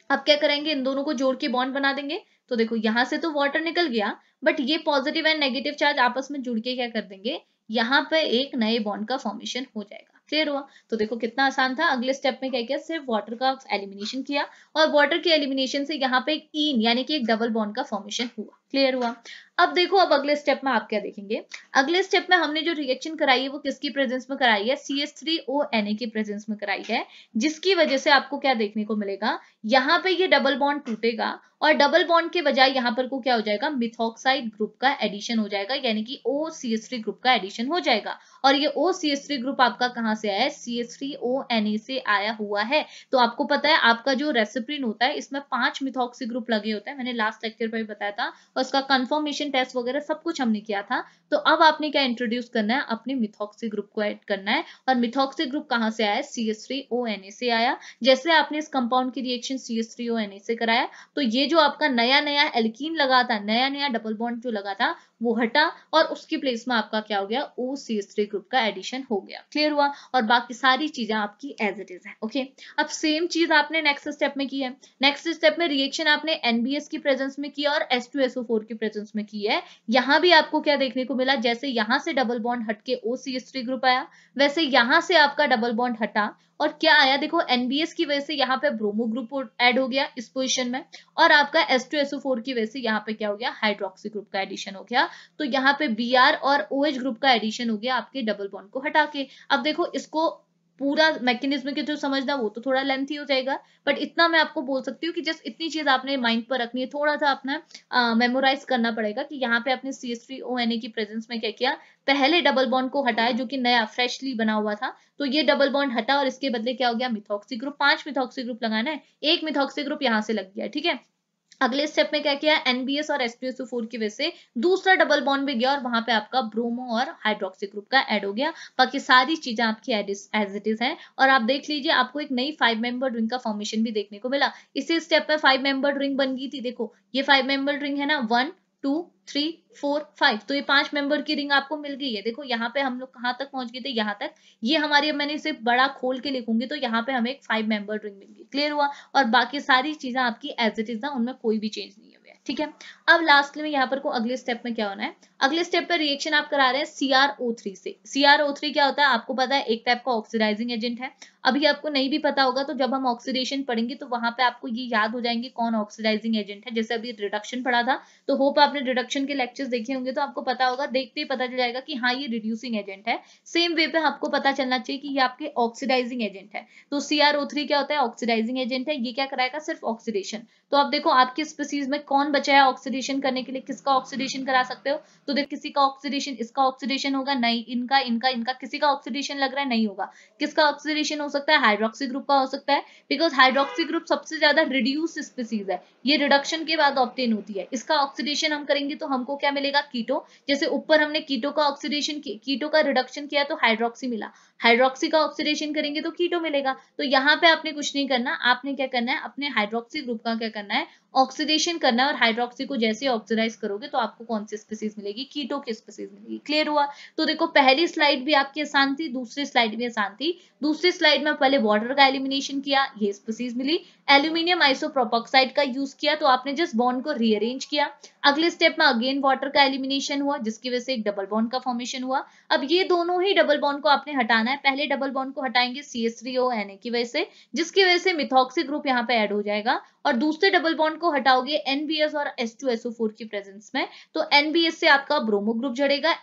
अब क्या करेंगे? इन दोनों को जोड़ के बॉन्ड बना देंगे. तो देखो, यहाँ से तो वाटर निकल गया बट ये पॉजिटिव एंड नेगेटिव चार्ज आपस में जुड़ के क्या कर देंगे? यहाँ पे एक नए बॉन्ड का फॉर्मेशन हो जाएगा। क्लियर हुआ? तो देखो, कितना आसान था। अगले स्टेप में क्या किया? सिर्फ़ वाटर का एलिमिनेशन किया और वाटर के एलिमिनेशन से यहाँ पे एक ईन यानी कि एक डबल बॉन्ड का फॉर्मेशन हुआ। क्लियर हुआ। अब देखो, अब अगले स्टेप में आप क्या देखेंगे? अगले स्टेप में हमने जो रिएक्शन कराई है, वो किसकी प्रेजेंस में कराई है? C S three O N A की प्रेजेंस में कराई है, जिसकी वजह से आपको क्या देखने को मिलेगा? यहाँ पे ये डबल बॉन्ड टूटेगा और डबल बॉन्ड के बजाय यहाँ पर को क्या हो जाएगा? मिथॉक्साइड ग्रुप का एडिशन हो जाएगा, यानी कि O C S three group का एडिशन हो जाएगा। और ये O C S three group आपका कहाँ से आया है? C S three O N A से आया हुआ है। तो आपको पता है, आपका जो रेसिप्रिन होता है, इसमें पाँच मिथॉक्सी ग्रुप लगे होते हैं। मैंने लास्ट लेक्चर पर भी बताया था उसका कंफर्मेशन टेस्ट वगैरह सब कुछ हमने किया था। तो अब आपने क्या इंट्रोड्यूस करना है? अपने मिथॉक्सी ग्रुप को ऐड करना है। और मिथॉक्सी ग्रुप कहाँ से आया? C S three O N A से आया। जैसे आपने इस कंपाउंड की reaction C S three O N A से कराया तो ये जो आपका नया नया एल्कीन लगा था नया नया डबल बॉन्ड जो लगा था वो हटा और उसकी प्लेस में आपका क्या हो गया? O C S three group का एडिशन हो गया। क्लियर हुआ? और बाकी सारी चीज़ें आपकी एज इट इज़ है ओके अब सेम चीज़ आपने नेक्स्ट स्टेप में की है। नेक्स्ट स्टेप में रिएक्शन आपने एनबीएस की प्रेजेंस में किया और एस टू एसओ फोर की प्रेजेंस में की है। यहाँ भी आपको क्या देखने को मिला? जैसे यहाँ से डबल बॉन्ड हटके O C S three group आया, वैसे यहाँ से आपका डबल बॉन्ड हटा और क्या आया? देखो एनबीएस की वजह से यहाँ पे ब्रोमो ग्रुप ऐड हो गया इस पोजीशन में और आपका एस टू एसओ फोर की वजह से यहाँ पे क्या हो गया? हाइड्रोक्सी ग्रुप का एडिशन हो गया। तो यहाँ पे बी और ओ ग्रुप का एडिशन हो गया आपके डबल बॉन्ड को हटा के। अब देखो, इसको पूरा मैकेनिज्म के जो समझना, वो तो थोड़ा लेंथी हो जाएगा बट इतना मैं आपको बोल सकती हूँ कि जस्ट इतनी चीज़ आपने माइंड पर रखनी है। थोड़ा सा अपना मेमोराइज करना पड़ेगा कि यहाँ पे आपने C S three O N A की प्रेजेंस में क्या किया। पहले डबल बॉन्ड को हटाया, जो कि नया फ्रेशली बना हुआ था तो ये डबल बॉन्ड हटा और इसके बदले क्या हो गया? मिथॉक्सी ग्रुप पाँच मिथॉक्सी ग्रुप लगाना है। एक मिथॉक्सी ग्रुप यहाँ से लग गया, ठीक है? अगले स्टेप में क्या किया? एनबीएस और एसपीएसओ फोर की वजह से दूसरा डबल बॉन्ड भी गया और वहाँ पे आपका ब्रोमो और हाइड्रोक्सी ग्रुप का ऐड हो गया। बाकी सारी चीज़ें आपकी एज इट इज़ है। और आप देख लीजिए, आपको एक नई फाइव मेंबर रिंग का फॉर्मेशन भी देखने को मिला। इसी स्टेप में फाइव मेंबर रिंग बन गई थी। देखो, ये फाइव मेंबर रिंग है ना? One two three four five तो ये पाँच मेंबर की रिंग आपको मिल गई है। देखो, यहाँ पे हम लोग कहाँ तक पहुँच गए थे? यहाँ तक। ये हमारी मैंने इसे बड़ा खोल के लिखूँगी तो यहाँ पे हमें एक फाइव मेंबर रिंग मिल गई। क्लियर हुआ? और बाकी सारी चीज़ें आपकी एज इट इज़ ना, उनमें कोई भी चेंज नहीं है। ठीक है? अब लास्ट में यहाँ पर को अगले स्टेप में क्या होना है? अगले स्टेप पर रिएक्शन आप करा रहे हैं CrO3 से। CrO3 क्या होता है? आपको पता है, एक टाइप का ऑक्सीडाइजिंग एजेंट है। अभी आपको नहीं भी पता होगा तो जब हम ऑक्सीडेशन पढ़ेंगे तो वहाँ पे आपको ये याद हो जाएँगे कौन ऑक्सीडाइजिंग एजेंट है। जैसे अभी रिडक्शन पढ़ा था तो होप आपने रिडक्शन के लेक्चर्स देखे होंगे तो आपको पता होगा, देखते ही पता चल जाएगा कि हाँ ये रिड्यूसिंग एजेंट है। सेम वे पे आपको पता चलना चाहिए कि ये आपके ऑक्सीडाइजिंग एजेंट है। तो सीआरओ क्या होता है? ऑक्सीडाइजिंग एजेंट है। ये क्या कराएगा? सिर्फ़ ऑक्सीडेशन तो आप देखो, आपके स्पीसीज में कौन बचा है ऑक्सीडेशन करने के लिए, किसका ऑक्सीडेशन करा सकते हो? तो देख, किसी का ऑक्सीडेशन इसका ऑक्सीडेशन होगा, नहीं, इनका इनका इनका, किसी का ऑक्सीडेशन लग रहा है, नहीं होगा। किसका ऑक्सीडेशन हो सकता है? हाइड्रोक्सी ग्रुप का हो सकता है बिकॉज़ हाइड्रोक्सी ग्रुप सबसे ज़्यादा रिड्यूस स्पीसीज है। ये रिडक्शन के बाद ऑप्टेन होती है। इसका ऑक्सीडेशन हम करेंगे तो हमको क्या मिलेगा? कीटो जैसे ऊपर हमने कीटो का ऑक्सीडेशन कीटो का रिडक्शन किया तो हाइड्रोक्सी मिला। हाइड्रोक्सी का ऑक्सीडेशन करेंगे तो कीटो मिलेगा। तो यहाँ पे आपने कुछ नहीं करना। आपने क्या करना है? अपने हाइड्रोक्सी ग्रुप का क्या करना है? ऑक्सीडेशन करना है और हाइड्रोक्सी को जैसे ऑक्सीडाइज करोगे तो आपको कौन सी स्पीसीज मिलेगी? कीटो की स्पीसीज मिलेगी। क्लियर हुआ? तो देखो, पहली स्लाइड भी आपकी आसान थी, दूसरी स्लाइड भी आसान थी। दूसरी स्लाइड में पहले वाटर का एलिमिनेशन किया, ये स्पीसीज मिली। एल्यूमिनियम आइसोप्रोपोक्साइड का यूज़ किया तो आपने जस्ट बॉन्ड को रीअरेंज किया, अगले स्टेप में अगेन वाटर का एलिमिनेशन हुआ, जिसकी वजह से एक डबल बॉन्ड का फॉर्मेशन हुआ। अब ये दोनों ही डबल बॉन्ड को आपने हटाना है। पहले डबल बॉन्ड को हटाएँगे सी एस की वजह से, जिसकी वजह से मिथॉक्सी ग्रुप यहाँ पे ऐड हो जाएगा। और दूसरे डबल बॉन्ड को हटाओगे एनबीएस और फोर की प्रेजेंस में तो एनबीएस से आपका ब्रोमो ग्रुप जुड़ेगा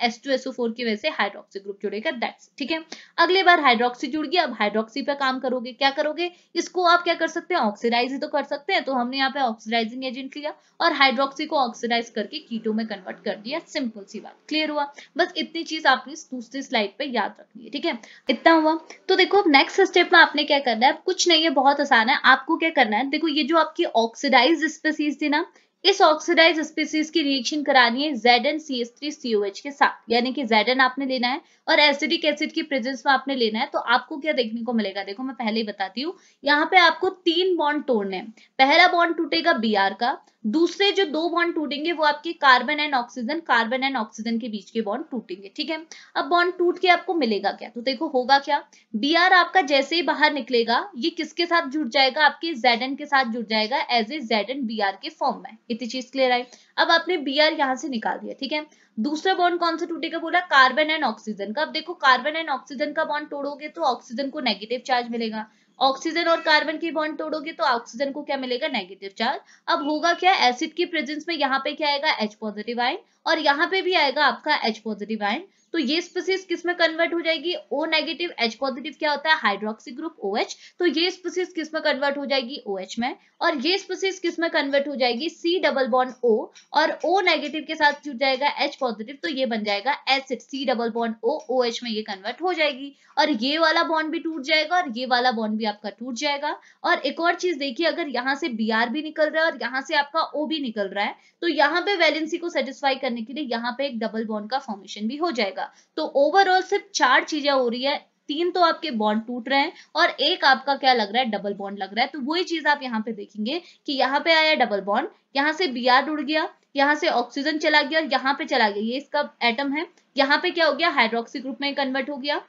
फोर की वजह से हाइड्रोक्सी ग्रुप जुड़ेगा दैट्स ठीक है? अगले बार हाइड्रोक्सी जुड़ गया, अब हाइड्रोक्सी पे काम करोगे, क्या करोगे? इसको आप क्या कर सकते हैं? ऑक्सीडाइज तो कर सकते हैं तो हमने यहाँ पे ऑक्सीडाइजिंग एजेंट लिया और हाइड्रोक्सी को ऑक्सीडाइज करके कीटो में कन्वर्ट कर दिया सिंपल सी बात क्लियर हुआ? बस इतनी चीज़ आपने दूसरी स्लाइड पे याद रखनी है, ठीक है? इतना हुआ। तो देखो, अब नेक्स्ट स्टेप में आपने क्या करना है? कुछ नहीं है, बहुत आसान है, आपको क्या करना है? देखो, ये जो आप आपकी ऑक्सीडाइज स्पीसीज थी ना, इस ऑक्सीडाइज स्पीसीज की रिएक्शन करानी है Z N C S three COH के साथ। यानी कि जेड एन आपने लेना है और एसिडिक एसिड की प्रेजेंस में आपने लेना है तो आपको क्या देखने को मिलेगा? देखो, मैं पहले ही बताती हूँ। यहाँ पे आपको तीन बॉन्ड तोड़ने हैं। पहला बॉन्ड टूटेगा बी आर का दूसरे जो दो बॉन्ड टूटेंगे, वो आपके carbon and oxygen carbon and oxygen के बीच के बॉन्ड टूटेंगे, ठीक है? अब बॉन्ड टूट के आपको मिलेगा क्या? तो देखो, होगा क्या? बी आर आपका जैसे ही बाहर निकलेगा, ये किसके साथ जुड़ जाएगा? आपके जेड के साथ जुड़ जाएगा एज ए जेड एन के फॉर्म में। इतनी चीज़ क्लियर है अब आपने बी आर यहाँ से निकाल दिया, ठीक है? दूसरा बॉन्ड कौन सा टूटेगा बोला? कार्बन एंड ऑक्सीजन का। अब देखो कार्बन एंड ऑक्सीजन का बॉन्ड तोड़ोगे तो ऑक्सीजन को नेगेटिव चार्ज मिलेगा। ऑक्सीजन और कार्बन की बॉन्ड तोड़ोगे तो ऑक्सीजन को क्या मिलेगा? नेगेटिव चार्ज अब होगा क्या? एसिड की प्रेजेंस में यहाँ पे क्या आएगा? एच पॉजिटिव आइन और यहाँ पे भी आएगा आपका एच पॉजिटिव आइन तो ये स्पीसीज किसमें कन्वर्ट हो जाएगी? ओ नेगेटिव एच पॉजिटिव क्या होता है? हाइड्रोक्सी ग्रुप ओ OH तो ये स्पीसीज किसमें कन्वर्ट हो जाएगी? ओ OH में. और ये स्पीसीज किसमें कन्वर्ट हो जाएगी? सी डबल बॉन्ड ओ और ओ नेगेटिव के साथ जुड़ जाएगा एच पॉजिटिव तो ये बन जाएगा acid C double bond O O H में ये कन्वर्ट हो जाएगी. और ये वाला बॉन्ड भी टूट जाएगा और ये वाला बॉन्ड भी आपका टूट जाएगा. और एक और चीज़ देखिए, अगर यहाँ से बी आर भी निकल रहा है और यहाँ से आपका ओ भी निकल रहा है तो यहाँ पे वैलेंसी को सेटिस्फाई करने के लिए यहाँ पे एक डबल बॉन्ड का फॉर्मेशन भी हो जाएगा. तो ओवरऑल सिर्फ़ चार चीज़ें हो रही है। तीन तो आपके बॉन्ड टूट रहे हैं और एक आपका क्या लग रहा है? डबल बॉन्ड लग रहा है। तो वही चीज़ आप यहाँ पे देखेंगे कि यहाँ पे आया डबल बॉन्ड यहाँ से बी आर उड़ गया, यहाँ से ऑक्सीजन चला गया और यहाँ पे चला गया। ये इसका एटम है। यहाँ पे क्या हो गया? हाइड्रोक्सी ग्रुप में कन्वर्ट हो गया।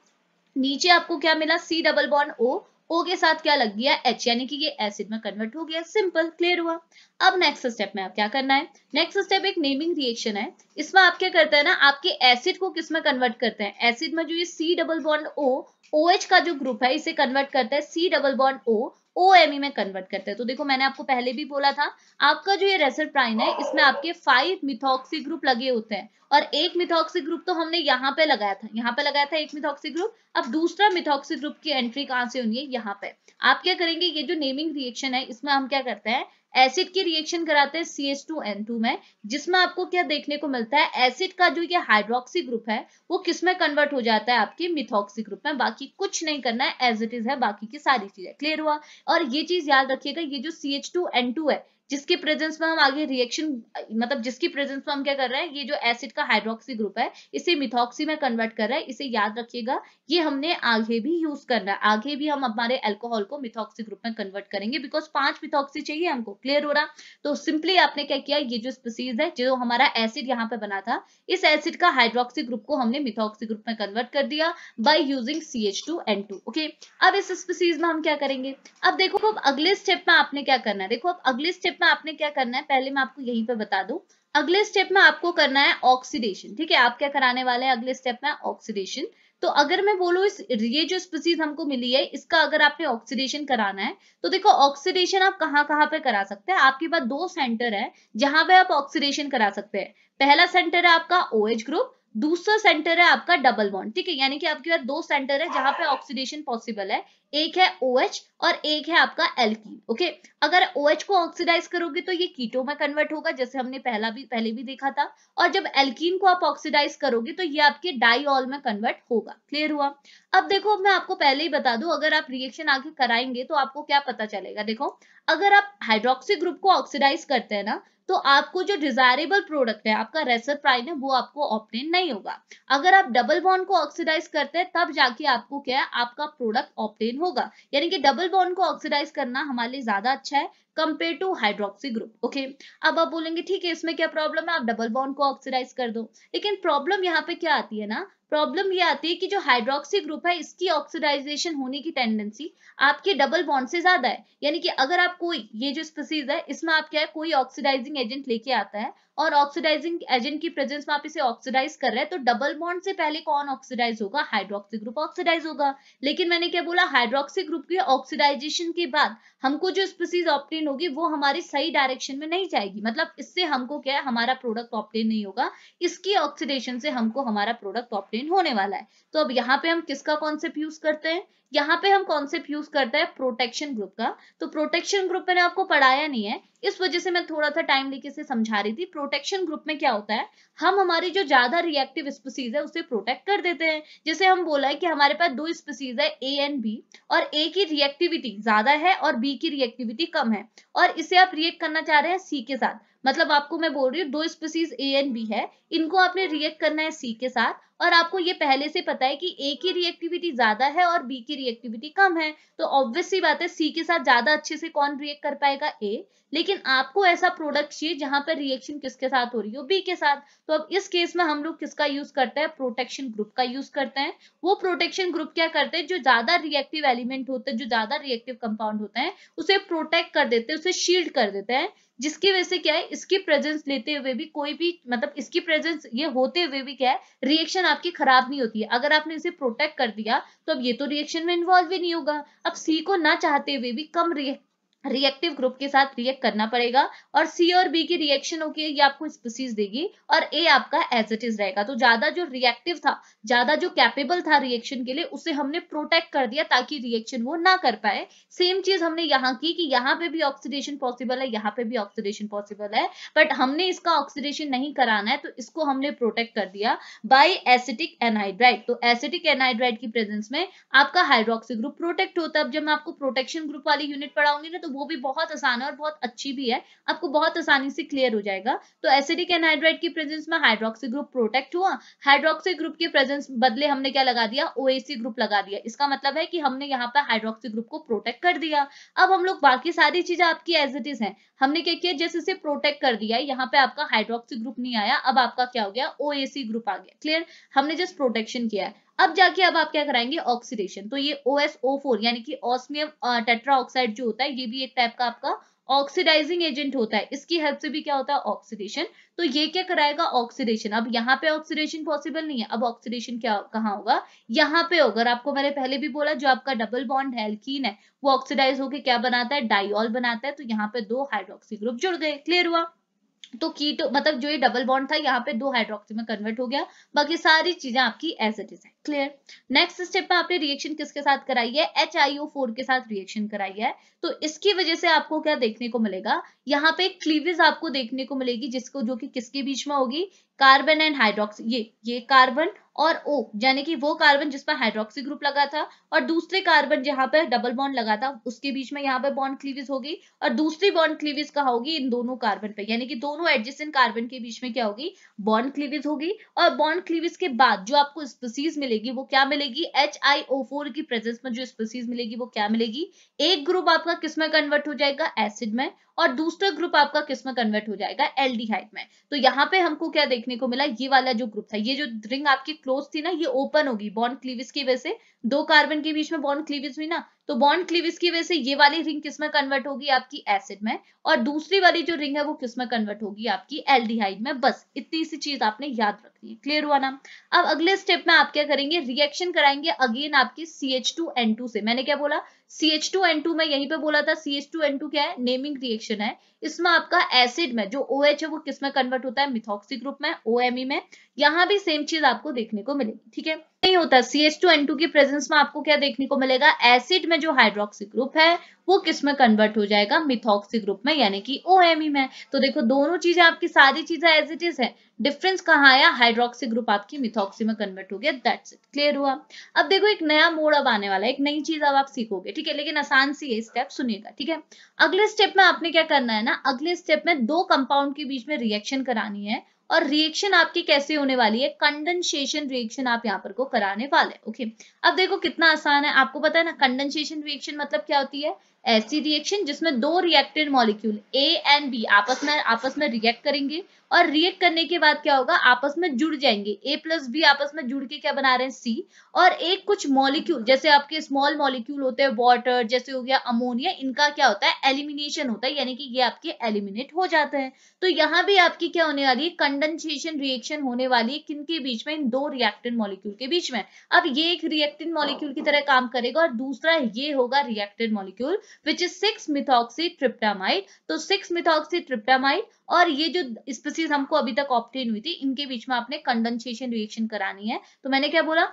नीचे आपको क्या मिला? सी डबल बॉन्ड ओ ओ के साथ क्या लग गया? एच यानी कि ये एसिड में कन्वर्ट हो गया। सिंपल क्लियर हुआ। अब नेक्स्ट स्टेप में आप क्या करना है? नेक्स्ट स्टेप एक नेमिंग रिएक्शन है। इसमें आप क्या करते हैं ना, आपके एसिड को किसमें कन्वर्ट करते हैं? एसिड में जो ये C double bond O OH का जो ग्रुप है, इसे कन्वर्ट करता है सी डबल बॉन्ड ओ ओ ई में कन्वर्ट करते हैं। तो देखो, मैंने आपको पहले भी बोला था, आपका जो ये रेसर प्राइन है, इसमें आपके फाइव मिथॉक्सी ग्रुप लगे होते हैं। और एक मिथॉक्सी ग्रुप तो हमने यहाँ पे लगाया था। यहाँ पे लगाया था एक मिथॉक्सी ग्रुप अब दूसरा मिथॉक्सी ग्रुप की एंट्री कहाँ से होनी है? यहाँ पे। आप क्या करेंगे, ये जो नेमिंग रिएक्शन है, इसमें हम क्या करते हैं? एसिड की रिएक्शन कराते हैं C H two N two में, जिसमें आपको क्या देखने को मिलता है? एसिड का जो ये हाइड्रोक्सी ग्रुप है, वो किसमें कन्वर्ट हो जाता है आपके मिथॉक्सी ग्रुप में? बाकी कुछ नहीं करना है एज इट इज़ है, बाकी की सारी चीज़ें क्लियर हुआ। और ये चीज़ याद रखिएगा, ये जो C H two N two है जिसकी प्रेजेंस में हम आगे रिएक्शन मतलब जिसकी प्रेजेंस में हम क्या कर रहे हैं, ये जो एसिड का हाइड्रोक्सी ग्रुप है, इसे मिथॉक्सी में कन्वर्ट कर रहा है, इसे याद रखिएगा, ये हमने आगे भी यूज़ करना है। आगे भी हम हमारे एल्कोहल को मिथॉक्सी ग्रुप में कन्वर्ट करेंगे बिकॉज़ पाँच मिथॉक्सी चाहिए हमको क्लियर हो रहा? तो सिंपली आपने क्या किया, ये जो स्पीसीज है, जो हमारा एसिड यहाँ पे बना था, इस एसिड का हाइड्रोक्सी ग्रुप को हमने मिथॉक्सी ग्रुप में कन्वर्ट कर दिया by using C H two N two okay अब इस स्पीसीज में हम क्या करेंगे? अब देखो, अब अगले स्टेप में आपने क्या करना है? देखो, अब अगले स्टेप में आपने क्या करना है, पहले मैं आपको यहीं पे बता दूँ। अगले स्टेप में आपको करना है ऑक्सीडेशन ठीक है? आप क्या कराने वाले हैं अगले स्टेप में? ऑक्सीडेशन तो अगर मैं बोलूँ इस, ये जो स्पीसीज हमको मिली है, इसका अगर आपने ऑक्सीडेशन कराना है तो देखो ऑक्सीडेशन आप कहाँ कहाँ पे करा सकते हैं? आपके पास दो सेंटर है, जहाँ पे आप ऑक्सीडेशन करा सकते हैं। पहला सेंटर है आपका ओ OH ग्रुप दूसरा सेंटर है आपका डबल बॉन्ड ठीक है? यानी कि आपके पास दो सेंटर है जहाँ पे ऑक्सीडेशन पॉसिबल है। एक है ओ OH और एक है आपका एल्कीन ओके अगर ओ OH को ऑक्सीडाइज करोगे तो ये कीटो में कन्वर्ट होगा, जैसे हमने पहला भी, पहले भी देखा था। और जब एल्कीन को आप ऑक्सीडाइज करोगे तो ये आपके डाईऑल में कन्वर्ट होगा। क्लियर हुआ? अब देखो मैं आपको पहले ही बता दूँ, अगर आप रिएक्शन आगे कराएँगे तो आपको क्या पता चलेगा? देखो, अगर आप हाइड्रोक्सी ग्रुप को ऑक्सीडाइज करते हैं ना तो आपको जो डिजायरेबल प्रोडक्ट है, आपका रेसर प्राइन है, वो आपको ऑप्टेन नहीं होगा। अगर आप डबल बॉन्ड को ऑक्सीडाइज करते हैं, तब जाके आपको क्या है? आपका प्रोडक्ट ऑप्टेन होगा। यानी कि डबल बॉन्ड को ऑक्सीडाइज करना हमारे लिए ज़्यादा अच्छा है। Compare to hydroxy group okay अब आप बोलेंगे, ठीक है, इसमें क्या प्रॉब्लम है? आप डबल बॉन्ड को ऑक्सीडाइज कर दो. लेकिन प्रॉब्लम यहाँ पे क्या आती है ना? प्रॉब्लम ये आती है कि जो हाइड्रोक्सी ग्रुप है, इसकी ऑक्सीडाइजेशन होने की टेंडेंसी आपके डबल बॉन्ड से ज़्यादा है। यानी कि अगर आप कोई, ये जो स्पीसीज है, इसमें आप क्या है, कोई ऑक्सीडाइजिंग एजेंट लेके आता है और ऑक्सीडाइजिंग एजेंट की प्रेजेंस में आप इसे ऑक्सीडाइज कर रहे हैं तो डबल बॉन्ड से पहले कौन ऑक्सीडाइज होगा? हाइड्रोक्सी ग्रुप ऑक्सीडाइज होगा। लेकिन मैंने क्या बोला? हाइड्रोक्सी ग्रुप के ऑक्सीडाइजेशन के बाद हमको जो स्पीसीज ऑप्टेन होगी, वो हमारी सही डायरेक्शन में नहीं जाएगी। मतलब इससे हमको क्या है, हमारा प्रोडक्ट ऑप्टेन नहीं होगा, इसकी ऑक्सीडेशन से हमको हमारा प्रोडक्ट ऑप्टेन होने वाला है। तो अब यहाँ पे हम किसका कॉन्सेप्ट यूज़ करते हैं? यहाँ पे हम कॉन्सेप्ट यूज़ करते हैं प्रोटेक्शन ग्रुप का। तो प्रोटेक्शन ग्रुप मैंने आपको पढ़ाया नहीं है। इस वजह से मैं थोड़ा सा टाइम लेके से समझा रही थी। प्रोटेक्शन ग्रुप में क्या होता है? हम हमारी जो ज़्यादा रिएक्टिव स्पीसीज है, उसे प्रोटेक्ट कर देते हैं। जैसे हम बोला है कि हमारे पास दो स्पीसीज है ए एंड बी और ए की रिएक्टिविटी ज़्यादा है और बी की रिएक्टिविटी कम है। और इसे आप रिएक्ट करना चाह रहे हैं सी के साथ। मतलब आपको मैं बोल रही हूँ, दो स्पीसीज ए एंड बी है, इनको आपने रिएक्ट करना है सी के साथ, और आपको ये पहले से पता है कि ए की रिएक्टिविटी ज़्यादा है और बी की रिएक्टिविटी कम है तो ऑब्वियस सी बात है सी के साथ ज़्यादा अच्छे से कौन रिएक्ट कर पाएगा ए लेकिन आपको ऐसा प्रोडक्ट चाहिए जहाँ पर रिएक्शन किसके साथ हो रही हो? बी के साथ। तो अब इस केस में हम लोग किसका यूज़ करते हैं? प्रोटेक्शन ग्रुप का यूज़ करते हैं। वो प्रोटेक्शन ग्रुप क्या करते हैं? जो ज़्यादा रिएक्टिव एलिमेंट होते हैं, जो ज़्यादा रिएक्टिव कंपाउंड होते हैं, उसे प्रोटेक्ट कर देते हैं, उसे शील्ड कर देते हैं। जिसकी वजह से क्या है, इसकी प्रेजेंस लेते हुए भी कोई भी मतलब इसकी प्रेजेंस ये होते हुए भी क्या है रिएक्शन आपकी खराब नहीं होती है। अगर आपने इसे प्रोटेक्ट कर दिया तो अब ये तो रिएक्शन में इन्वॉल्व ही नहीं होगा। अब सी को ना चाहते हुए भी कम रिएक्ट रिएक्टिव ग्रुप के साथ रिएक्ट करना पड़ेगा और सी और बी की रिएक्शन होगी ये आपको स्पीसीज देगी और ए आपका एज इट इज़ रहेगा। तो ज़्यादा जो रिएक्टिव था, ज़्यादा जो कैपेबल था रिएक्शन के लिए, उसे हमने प्रोटेक्ट कर दिया ताकि रिएक्शन वो ना कर पाए। सेम चीज़ हमने यहाँ की कि यहाँ पे भी ऑक्सीडेशन पॉसिबल है, यहाँ पे भी ऑक्सीडेशन पॉसिबल है बट हमने इसका ऑक्सीडेशन नहीं कराना है तो इसको हमने प्रोटेक्ट कर दिया बाई एसिटिक एनहाइड्राइड तो एसिटिक एनहाइड्राइड की प्रेजेंस में आपका हाइड्रोक्सी ग्रुप प्रोटेक्ट होता है। जब मैं आपको प्रोटेक्शन ग्रुप वाली यूनिट पढ़ाऊँगी ना तो वो भी बहुत आसान है और बहुत अच्छी भी है। आपको बहुत आसानी से क्लियर हो जाएगा। तो एसिडिक एनहाइड्राइड की प्रेजेंस में हाइड्रोक्सी ग्रुप प्रोटेक्ट हुआ। हाइड्रोक्सी ग्रुप के प्रेजेंस बदले हमने क्या लगा दिया? ओएसी ग्रुप लगा दिया। इसका मतलब है कि हमने यहाँ पर हाइड्रोक्सी ग्रुप को प्रोटेक्ट कर दिया। अब हम लोग बाकी सारी चीज़ें आपकी एज इट इज़ है। हमने क्या किया? जैसे इसे प्रोटेक्ट कर दिया, यहाँ पे आपका हाइड्रोक्सी ग्रुप नहीं आया। अब आपका क्या हो गया? ओएसी ग्रुप आ गया। क्लियर हमने जस्ट प्रोटेक्शन किया है। अब जाके अब आप क्या कराएँगे? ऑक्सीडेशन तो ये OSO4 यानी कि ऑस्मियम टेट्रा ऑक्साइड जो होता है, ये भी एक टाइप का आपका ऑक्सीडाइजिंग एजेंट होता है। इसकी हेल्प से भी क्या होता है? ऑक्सीडेशन तो ये क्या कराएगा? ऑक्सीडेशन अब यहाँ पे ऑक्सीडेशन पॉसिबल नहीं है। अब ऑक्सीडेशन क्या, कहाँ होगा? यहाँ पे अगर आपको मैंने पहले भी बोला, जो आपका डबल बॉन्ड है एल्कीन है, वो ऑक्सीडाइज होकर क्या बनाता है? डाइऑल बनाता है। तो यहाँ पे दो हाइड्रोक्सी ग्रुप जुड़ गए। क्लियर हुआ? तो कीटो मतलब जो ये डबल बॉन्ड था, यहाँ पे दो हाइड्रोक्सी में कन्वर्ट हो गया। बाकी सारी चीज़ें आपकी एज इट इज़ है। क्लियर नेक्स्ट स्टेप में आपने रिएक्शन किसके साथ कराई है? एच के साथ रिएक्शन कराई है। तो इसकी वजह से आपको क्या देखने को मिलेगा? यहाँ पे क्लीविज आपको देखने को मिलेगी, जिसको जो कि किसके बीच में होगी? कार्बन एंड हाइड्रोक्सी, ये ये कार्बन और ओ यानी कि वो कार्बन जिस पर हाइड्रोक्सी ग्रुप लगा था और दूसरे कार्बन जहाँ पर डबल बॉन्ड लगा था, उसके बीच में यहाँ पे बॉन्ड क्लीवेज होगी और दूसरी बॉन्ड क्लीवेज कहा होगी? इन दोनों कार्बन पे, यानी कि दोनों एडजेसेंट कार्बन के बीच में क्या होगी? बॉन्ड क्लीवेज होगी और बॉन्ड क्लीवेज के बाद जो आपको स्पीसीज मिलेगी, वो क्या मिलेगी? एच की प्रेजेंस में जो स्पीसीज मिलेगी, वो क्या मिलेगी? एक ग्रुप आपका किसमें कन्वर्ट हो जाएगा? एसिड में और दूसरा ग्रुप आपका किसमें कन्वर्ट हो जाएगा? एल्डिहाइड में। तो यहाँ पे हमको क्या देखने को मिला? ये वाला जो ग्रुप था, ये जो रिंग आपकी क्लोज थी ना, ये ओपन होगी। बॉन्ड क्लीविस की वजह से। दो कार्बन के बीच में बॉन्ड क्लीविस हुई ना तो बॉन्ड क्लीविज की वजह से ये वाली रिंग किसमें कन्वर्ट होगी? आपकी एसिड में। और दूसरी वाली जो रिंग है, वो किसमें कन्वर्ट होगी? आपकी एल्डिहाइड में। बस, इतनी सी चीज़ आपने याद रखनी है। क्लियर हुआ ना? अब अगले स्टेप में आप क्या करेंगे? रिएक्शन कराएँगे अगेन आपकी C H two N two से। मैंने क्या बोला? C H two N two में यहीं पे बोला था। C H two N two क्या है? नेमिंग रिएक्शन है। इसमें आपका एसिड में, जो ओ OH है वो किसमें कन्वर्ट होता है? मिथॉक्सी ग्रुप में ओ एम ई में। यहाँ भी सेम चीज़ आपको देखने को मिलेगी, ठीक है? नहीं होता C H two N two की प्रेजेंस में आपको क्या देखने को मिलेगा? एसिड में जो हाइड्रोक्सी ग्रुप है वो किसमें कन्वर्ट हो जाएगा? मिथॉक्सी ग्रुप में, यानी कि ओ e में। तो देखो, दोनों चीज़ें आपकी सारी चीज़ें एज इट इज़ है। डिफरेंस कहाँ आया? हाइड्रोक्सी ग्रुप आपकी मिथॉक्सी में कन्वर्ट हो गया। दैट्स इट क्लियर हुआ? अब देखो, एक नया मोड अब आने वाला है। एक नई चीज़ अब आप सीखोगे। ठीक है? लेकिन आसान सी है स्टेप सुनिएगा। ठीक है? अगले स्टेप में आपने क्या करना है ना? अगले स्टेप में दो कंपाउंड के बीच में रिएक्शन करानी है। और रिएक्शन आपकी कैसे होने वाली है? कंडेंसेशन रिएक्शन आप यहाँ पर को कराने वाले ओके अब देखो कितना आसान है। आपको पता है ना कंडेंसेशन रिएक्शन मतलब क्या होती है? ऐसी रिएक्शन जिसमें दो reacted molecule A and B आपस में आपस में रिएक्ट करेंगे। और रिएक्ट करने के बाद क्या होगा? आपस में जुड़ जाएँगे। ए प्लस बी आपस में जुड़ के क्या बना रहे हैं? सी और एक कुछ मॉलिक्यूल जैसे आपके स्मॉल मॉलिक्यूल होते हैं वाटर जैसे हो गया अमोनिया इनका क्या होता है? एलिमिनेशन होता है, यानी कि ये आपके एलिमिनेट हो जाते हैं। तो यहाँ भी आपकी क्या होने वाली है? कंडेंसेशन रिएक्शन होने वाली है किन के बीच में? इन दो रिएक्टेंट मॉलिक्यूल के बीच में। अब ये एक रिएक्टेंट मॉलिक्यूल की तरह काम करेगा और दूसरा ये होगा reactant molecule which is six methoxy tryptamide तो सिक्स मिथॉक्सी ट्रिप्टामाइड और ये जो स्पीसीज हमको अभी तक ऑप्टेन हुई थी, इनके बीच में आपने कंडेंसेशन रिएक्शन करानी है। तो मैंने क्या बोला?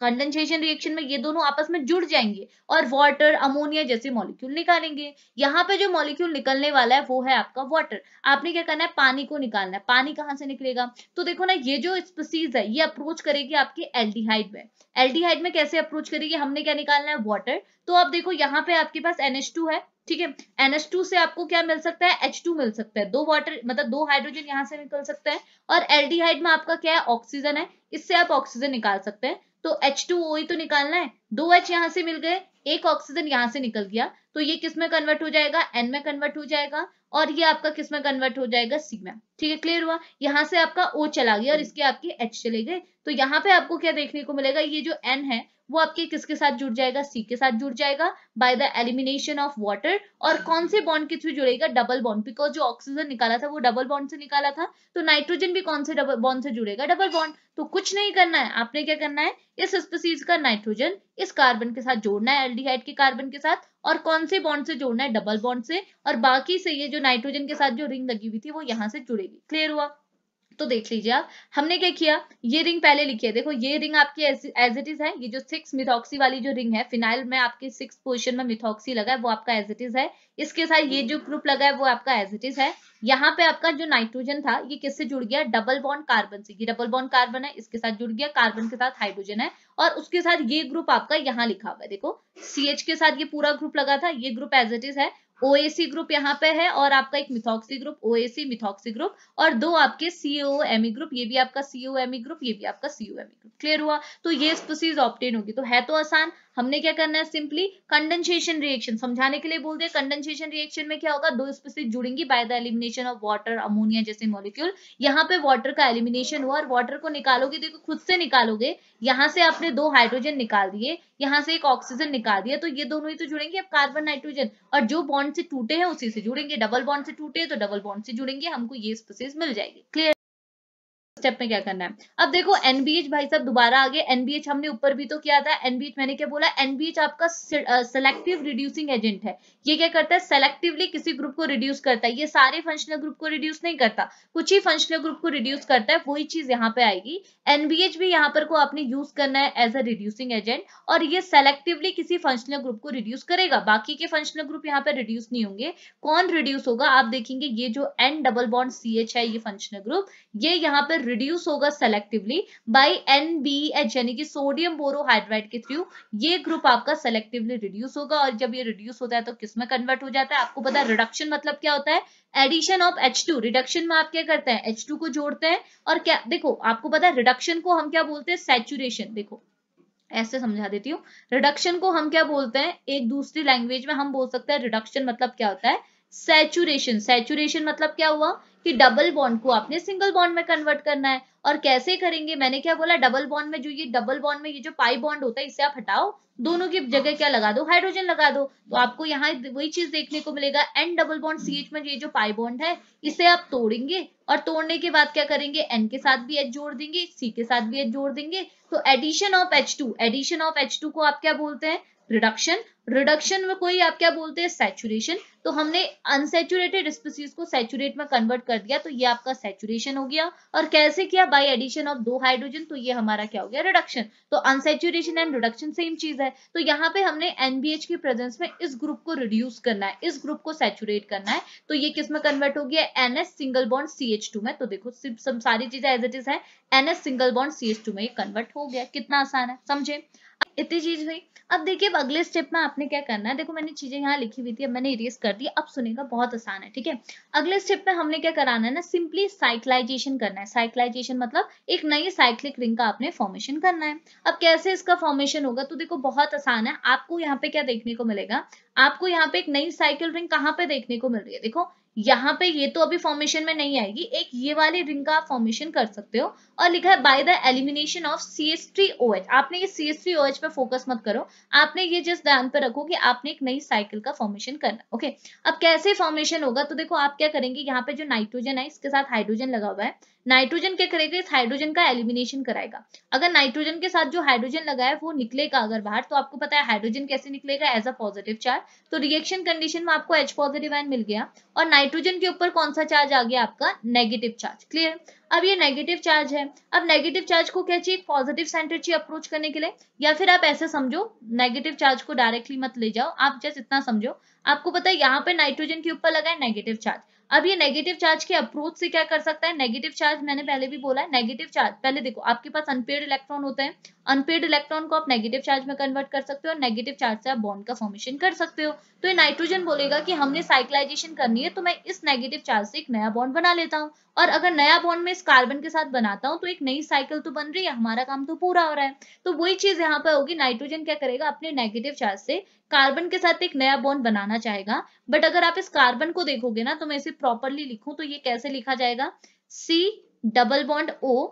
कंडेंसेशन रिएक्शन में ये दोनों आपस में जुड़ जाएँगे और वाटर अमोनिया जैसे मॉलिक्यूल निकालेंगे। यहाँ पे जो मॉलिक्यूल निकलने वाला है, वो है आपका वाटर आपने क्या करना है? पानी को निकालना है। पानी कहाँ से निकलेगा? तो देखो ना, ये जो स्पीसीज है, ये अप्रोच करेगी आपके एल्डिहाइड में। एल्डिहाइड में कैसे अप्रोच करेगी? हमने क्या निकालना है? वाटर तो आप देखो, यहाँ पे आपके पास NH2 है। ठीक है? NH2 से आपको क्या मिल सकता है? H2 मिल सकता है। दो वाटर मतलब दो हाइड्रोजन यहाँ से निकल सकता है और एल्डिहाइड में आपका क्या है? ऑक्सीजन है। इससे आप ऑक्सीजन निकाल सकते हैं। तो H2O ही तो निकालना है। दो एच यहाँ से मिल गए। एक ऑक्सीजन यहाँ से निकल गया। तो ये किसमें कन्वर्ट हो जाएगा? एन में कन्वर्ट हो जाएगा। और ये आपका किसमें कन्वर्ट हो जाएगा? सी में। ठीक है क्लियर हुआ? यहाँ से आपका ओ चला गया और इसके आपके एच चले गए। तो यहाँ पे आपको क्या देखने को मिलेगा? ये जो एन है, वो आपके किसके साथ जुड़ जाएगा? सी के साथ जुड़ जाएगा by the elimination of water और कौन से बॉन्ड के थ्रू जुड़ेगा? डबल बॉन्ड बिकॉज़ जो ऑक्सीजन निकाला था, वो डबल बॉन्ड से निकाला था। तो नाइट्रोजन भी कौन से डबल बॉन्ड से जुड़ेगा? डबल बॉन्ड तो कुछ नहीं करना है। आपने क्या करना है? इस स्पीसीज का नाइट्रोजन इस कार्बन के साथ जोड़ना है एल्डिहाइड के कार्बन के साथ। और कौन से बॉन्ड से जोड़ना है? डबल बॉन्ड से। और बाकी से ये जो नाइट्रोजन के साथ जो रिंग लगी हुई थी, वो यहाँ से जुड़ेगी। क्लियर हुआ? तो देख लीजिए आप। हमने क्या किया? ये रिंग पहले लिखी है। देखो, ये रिंग आपकी एज इट इज़ है। ये जो सिक्स मिथॉक्सी वाली जो रिंग है फिनाइल में आपके सिक्स पोजिशन में मिथॉक्सी लगा है, वो आपका एज इट इज़ है। इसके साथ ये जो ग्रुप लगा है, वो आपका एज इट इज़ है। यहाँ पे आपका जो नाइट्रोजन था, ये किससे जुड़ गया? डबल बॉन्ड कार्बन से। ये डबल बॉन्ड कार्बन है, इसके साथ जुड़ गया कार्बन के साथ हाइड्रोजन है। और उसके साथ ये ग्रुप आपका यहाँ लिखा हुआ है। देखो CH के साथ ये पूरा ग्रुप लगा था, ये ग्रुप एज इट इज़ है। ओएसी ग्रुप यहाँ पे है और आपका एक methoxy group OAC methoxy group और दो आपके सीओ सीओएमई ग्रुप ये भी आपका सीओ सीओएमई ग्रुप ये भी आपका सीओ सीओएमई ग्रुप क्लियर हुआ? तो ये स्पीसीज ऑप्टेन होगी। तो है तो आसान हमने क्या करना है सिंपली कंडेंसेशन रिएक्शन समझाने के लिए बोल दिया कंडेंसेशन रिएक्शन में क्या होगा? दो species जुड़ेंगी by the elimination of water ammonia जैसे मॉलिक्यूल यहाँ पे वाटर का एलिमिनेशन हुआ और वाटर को निकालोगे, देखो खुद से निकालोगे, यहाँ से आपने दो हाइड्रोजन निकाल दिए, यहाँ से एक ऑक्सीजन निकाल दिया तो ये दोनों ही तो जुड़ेंगे, अब कार्बन नाइट्रोजन और जो बॉन्ड से टूटे हैं उसी से जुड़ेंगे डबल बॉन्ड से टूटे तो डबल बॉन्ड से जुड़ेंगे, हमको ये स्पीसीज मिल जाएगी. क्लियर स्टेप में क्या करना है? अब देखो एनबीएच भाई साहब, दोबारा आगे एनबीएच हमने ऊपर भी तो किया था। एनबीएच मैंने क्या बोला? एनबीएच आपका सेलेक्टिव रिड्यूसिंग एजेंट है। ये क्या करता है? सेलेक्टिवली किसी ग्रुप को रिड्यूस करता है। ये सारे फंक्शनल ग्रुप को रिड्यूस नहीं करता। कुछ ही फंक्शनल ग्रुप को रिड्यूस करता है, वही चीज़ यहाँ पे आएगी। एनबीएच भी यहाँ पर को आपने यूज़ करना है एज अ रिड्यूसिंग एजेंट और ये सेलेक्टिवली किसी फंक्शनल ग्रुप को रिड्यूस करेगा। बाकी के फंक्शनल ग्रुप यहाँ पे रिड्यूस नहीं होंगे। कौन रिड्यूस होगा? आप देखेंगे, ये जो एन डबल बॉन्ड सी है, ये फंक्शनल ग्रुप ये यहाँ पर रिड्यूस होगा सेलेक्टिवली बाय एनबीएच यानी कि सोडियम बोरोहाइड्राइड के थ्रू ये ग्रुप आपका सेलेक्टिवली रिड्यूस होगा और जब ये रिड्यूस होता है तो किसमें कन्वर्ट हो जाता है? आपको पता है रिडक्शन मतलब क्या होता है? एडिशन ऑफ़ H2 रिडक्शन में आप क्या करते हैं? H2 को जोड़ते हैं और क्या, देखो, आपको पता है रिडक्शन को हम क्या बोलते हैं? सेचुरेशन देखो, ऐसे समझा देती हूँ। रिडक्शन को हम क्या बोलते हैं? एक दूसरी लैंग्वेज में हम बोल सकते हैं रिडक्शन मतलब क्या होता है? सैचुरेशन सैचुरेशन मतलब क्या हुआ? कि डबल बॉन्ड को आपने सिंगल बॉन्ड में कन्वर्ट करना है। और कैसे करेंगे? मैंने क्या बोला? डबल बॉन्ड में जो ये डबल बॉन्ड में ये जो पाई बॉन्ड होता है, इसे आप हटाओ। दोनों की जगह क्या लगा दो? हाइड्रोजन लगा दो। तो आपको यहाँ वही चीज़ देखने को मिलेगा। N double bond C H में ये जो पाई बॉन्ड है, इसे आप तोड़ेंगे। और तोड़ने के बाद क्या करेंगे? एन के साथ भी एच जोड़ देंगे सी के साथ भी एच जोड़ देंगे। तो addition of H two addition of H two को आप क्या बोलते हैं? रिडक्शन रिडक्शन में कोई आप क्या बोलते हैं सैचुरेशन तो हमने अनसेचुरेटेड स्पीसीज को सैचुरेट में कन्वर्ट कर दिया तो ये आपका सैचुरेशन हो गया। और कैसे किया? बाय एडिशन ऑफ़ दो हाइड्रोजन तो ये हमारा क्या हो गया? रिडक्शन तो अनसेचुरेशन एंड रिडक्शन सेम चीज़ है। तो यहाँ पे हमने एनबीएच की प्रेजेंस में इस ग्रुप को रिड्यूस करना है, इस ग्रुप को सैचुरेट करना है। तो ये किसमें कन्वर्ट हो गया? एनएस सिंगल बॉन्ड सी में। तो देखो सारी चीज़ें एज इट इज़ है। एनएस सिंगल बॉन्ड सी में ये कन्वर्ट हो गया। कितना आसान है, समझे? इतनी चीज़ हुई। अब देखिए, अब अगले स्टेप में आपने क्या करना है? देखो, मैंने चीज़ें यहाँ लिखी हुई थी, अब मैंने इरेज कर दी। अब सुनेगा, बहुत आसान है, ठीक है? अगले स्टेप में हमने क्या कराना है ना? सिंपली साइक्लाइजेशन करना है। साइक्लाइजेशन मतलब एक नई साइक्लिक रिंग का आपने फॉर्मेशन करना है। अब कैसे इसका फॉर्मेशन होगा? तो देखो, बहुत आसान है। आपको यहाँ पे क्या देखने को मिलेगा? आपको यहाँ पे एक नई साइकिल रिंग कहाँ पे देखने को मिल रही है? देखो यहाँ पे ये तो अभी फॉर्मेशन में नहीं आएगी, एक ये वाले रिंग का फॉर्मेशन कर सकते हो। और लिखा है by the elimination of C S three O H आपने ये C S three O H पे फोकस मत करो। आपने ये जस्ट ध्यान पे रखो कि आपने एक नई साइकिल का फॉर्मेशन करना ओके अब कैसे फॉर्मेशन होगा? तो देखो, आप क्या करेंगे, यहाँ पे जो नाइट्रोजन है, इसके साथ हाइड्रोजन लगा हुआ है। नाइट्रोजन क्या करेगा? इस हाइड्रोजन का एलिमिनेशन कराएगा। अगर नाइट्रोजन के साथ जो हाइड्रोजन लगा है वो निकलेगा अगर बाहर तो आपको पता है हाइड्रोजन कैसे निकलेगा? एज अ पॉजिटिव चार्ज तो रिएक्शन कंडीशन में आपको एच पॉजिटिव आयन मिल गया। और नाइट्रोजन के ऊपर कौन सा चार्ज आ गया? आपका नेगेटिव चार्ज क्लियर अब ये नेगेटिव चार्ज है। अब नेगेटिव चार्ज को क्या चाहिए? पॉजिटिव सेंटर चाहिए अप्रोच करने के लिए। या फिर आप ऐसे समझो नेगेटिव चार्ज को डायरेक्टली मत ले जाओ। आप जस्ट इतना समझो। आपको पता है यहाँ पे नाइट्रोजन के ऊपर लगा है नेगेटिव चार्ज अब ये नेगेटिव चार्ज के अप्रोच से क्या कर सकता है? नेगेटिव चार्ज मैंने पहले भी बोला है नेगेटिव चार्ज पहले देखो, आपके पास अनपेड इलेक्ट्रॉन होते हैं। अनपेड इलेक्ट्रॉन को आप नेगेटिव चार्ज में कन्वर्ट कर सकते हो और नेगेटिव चार्ज से आप बॉन्ड का फॉर्मेशन कर सकते हो। तो ये नाइट्रोजन बोलेगा कि हमने साइक्लाइजेशन करनी है तो मैं इस नेगेटिव चार्ज से एक नया बॉन्ड बना लेता हूँ। और अगर नया बॉन्ड में इस कार्बन के साथ बनाता हूँ तो एक नई साइकिल तो बन रही है, हमारा काम तो पूरा हो रहा है। तो वही चीज़ यहाँ पर होगी नाइट्रोजन क्या करेगा, अपने नेगेटिव चार्ज से कार्बन के साथ एक नया बॉन्ड बनाना चाहेगा। बट अगर आप इस कार्बन को देखोगे ना तो मैं इसे प्रॉपरली लिखूं तो ये कैसे लिखा जाएगा? C double bond O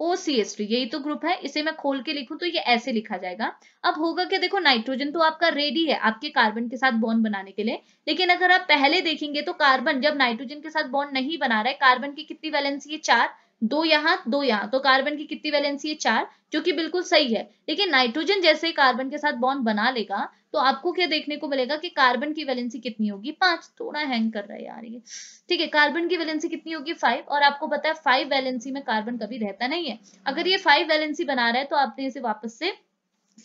O C S T यही तो ग्रुप है, इसे मैं खोल के लिखूं तो ये ऐसे लिखा जाएगा। अब होगा क्या, देखो नाइट्रोजन तो आपका रेडी है, आपके कार्बन के साथ बॉन्ड बनाने के लिए, लेकिन अगर आप पहले देखेंगे तो कार्बन जब नाइट्रोजन के साथ बॉन्ड नहीं बना रहा है कार्बन की कितनी वैलेंसी है? चार। दो यहाँ दो यहाँ। तो कार्बन की कितनी वैलेंसी है? चार, जो कि बिल्कुल सही है। लेकिन नाइट्रोजन जैसे कार्बन के साथ बॉन्ड बना लेगा तो आपको क्या देखने को मिलेगा कि कार्बन की वैलेंसी कितनी होगी? पाँच। थोड़ा हैंग कर रहा है यार ये। ठीक है, कार्बन की वैलेंसी कितनी होगी? फाइव और आपको पता है फाइव वैलेंसी में कार्बन कभी रहता नहीं है। अगर ये फाइव वैलेंसी बना रहा है तो आपने इसे वापस से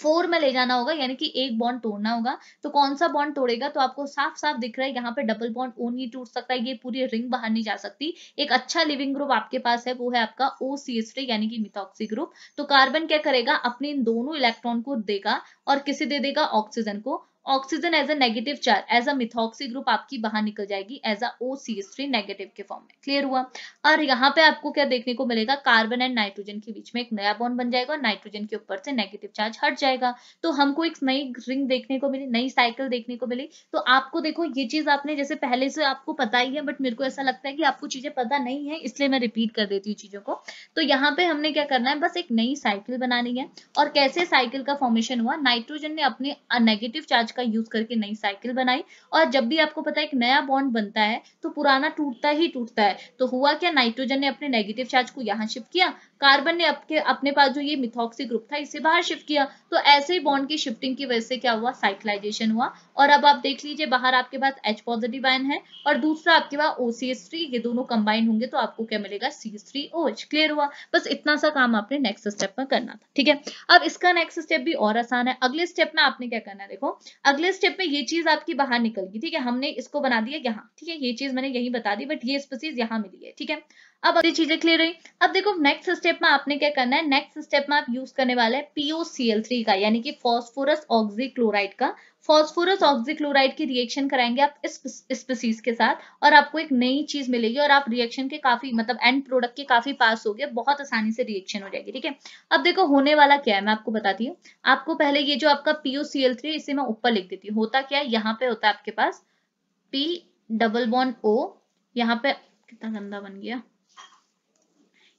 फोर में ले जाना होगा, यानी कि एक बॉन्ड तोड़ना होगा। तो कौन सा बॉन्ड तोड़ेगा? तो आपको साफ़ साफ़ दिख रहा है, यहाँ पे डबल बॉन्ड ओ नहीं टूट सकता है, ये पूरी रिंग बाहर नहीं जा सकती। एक अच्छा लिविंग ग्रुप आपके पास है, वो है आपका ओ सी एस यानी कि मिथॉक्सी ग्रुप तो कार्बन क्या करेगा? अपने इन दोनों इलेक्ट्रॉन को देगा और किसे दे देगा? ऑक्सीजन को। Oxygen as a negative charge as a methoxy group आपकी बाहर निकल जाएगी as a O C S three negative के फॉर्म में। क्लियर हुआ? और यहाँ पे आपको क्या देखने को मिलेगा? कार्बन एंड नाइट्रोजन के बीच में एक नया बॉन्ड बन जाएगा नाइट्रोजन के ऊपर से नेगेटिव चार्ज हट जाएगा। तो हमको एक नई रिंग देखने को मिली, नई साइकिल देखने को मिली। तो आपको देखो, ये चीज़ आपने जैसे पहले से आपको पता ही है बट मेरे को ऐसा लगता है कि आपको चीज़ें पता नहीं है, इसलिए मैं रिपीट कर देती हूँ चीज़ों को। तो यहाँ पे हमने क्या करना है, बस एक नई साइकिल बनानी है। और कैसे साइकिल का फॉर्मेशन हुआ? नाइट्रोजन ने अपने नेगेटिव चार्ज का यूज़ करके नई साइकिल बनाई। और जब भी आपको पता है एक नया बॉन्ड बनता है तो पुराना टूटता ही टूटता है। तो हुआ क्या नाइट्रोजन ने अपने नेगेटिव चार्ज को यहाँ शिफ्ट किया। कार्बन ने अपने अपने पास जो ये मिथॉक्सी ग्रुप था, इसे बाहर शिफ्ट किया। तो ऐसे ही बॉन्ड की शिफ्टिंग की वजह से क्या हुआ साइक्लाइजेशन हुआ। और अब आप देख लीजिए, बाहर आपके पास H पॉजिटिव आयन है और दूसरा आपके पास OCH3 ये दोनों कंबाइन होंगे तो आपको क्या मिलेगा CH3OH क्लियर हुआ। बस इतना सा काम आपने नेक्स्ट स्टेप में करना था, ठीक है? अब इसका नेक्स्ट स्टेप भी और आसान है। अगले स्टेप में आपने क्या करना है, देखो अगले स्टेप में ये चीज़ आपकी बाहर निकलगी ठीक है? हमने इसको बना दिया यहाँ, ठीक है? ये चीज़ मैंने यही बता दी बट ये स्पीसीज यहाँ मिली है, ठीक है? अब अगली चीज़ें क्लियर रही अब देखो नेक्स्ट स्टेप में आपने क्या करना है? नेक्स्ट स्टेप में आप यूज़ करने वाले हैं POCl3 का, यानी कि फॉस्फोरस ऑक्सीक्लोराइड का। फॉस्फोरस ऑक्सीक्लोराइड की रिएक्शन कराएँगे आप इस स्पीसीज के साथ और आपको एक नई चीज़ मिलेगी और आप रिएक्शन के काफ़ी मतलब एंड प्रोडक्ट के काफ़ी पास हो गए, बहुत आसानी से रिएक्शन हो जाएगी, ठीक है? अब देखो, होने वाला क्या है? मैं आपको बताती हूँ। आपको पहले ये जो आपका POCl3 इसे मैं ऊपर लिख देती हूँ। होता क्या है? यहाँ पे होता है आपके पास पी डबल बॉन्ड ओ यहाँ पे कितना गंदा बन गया?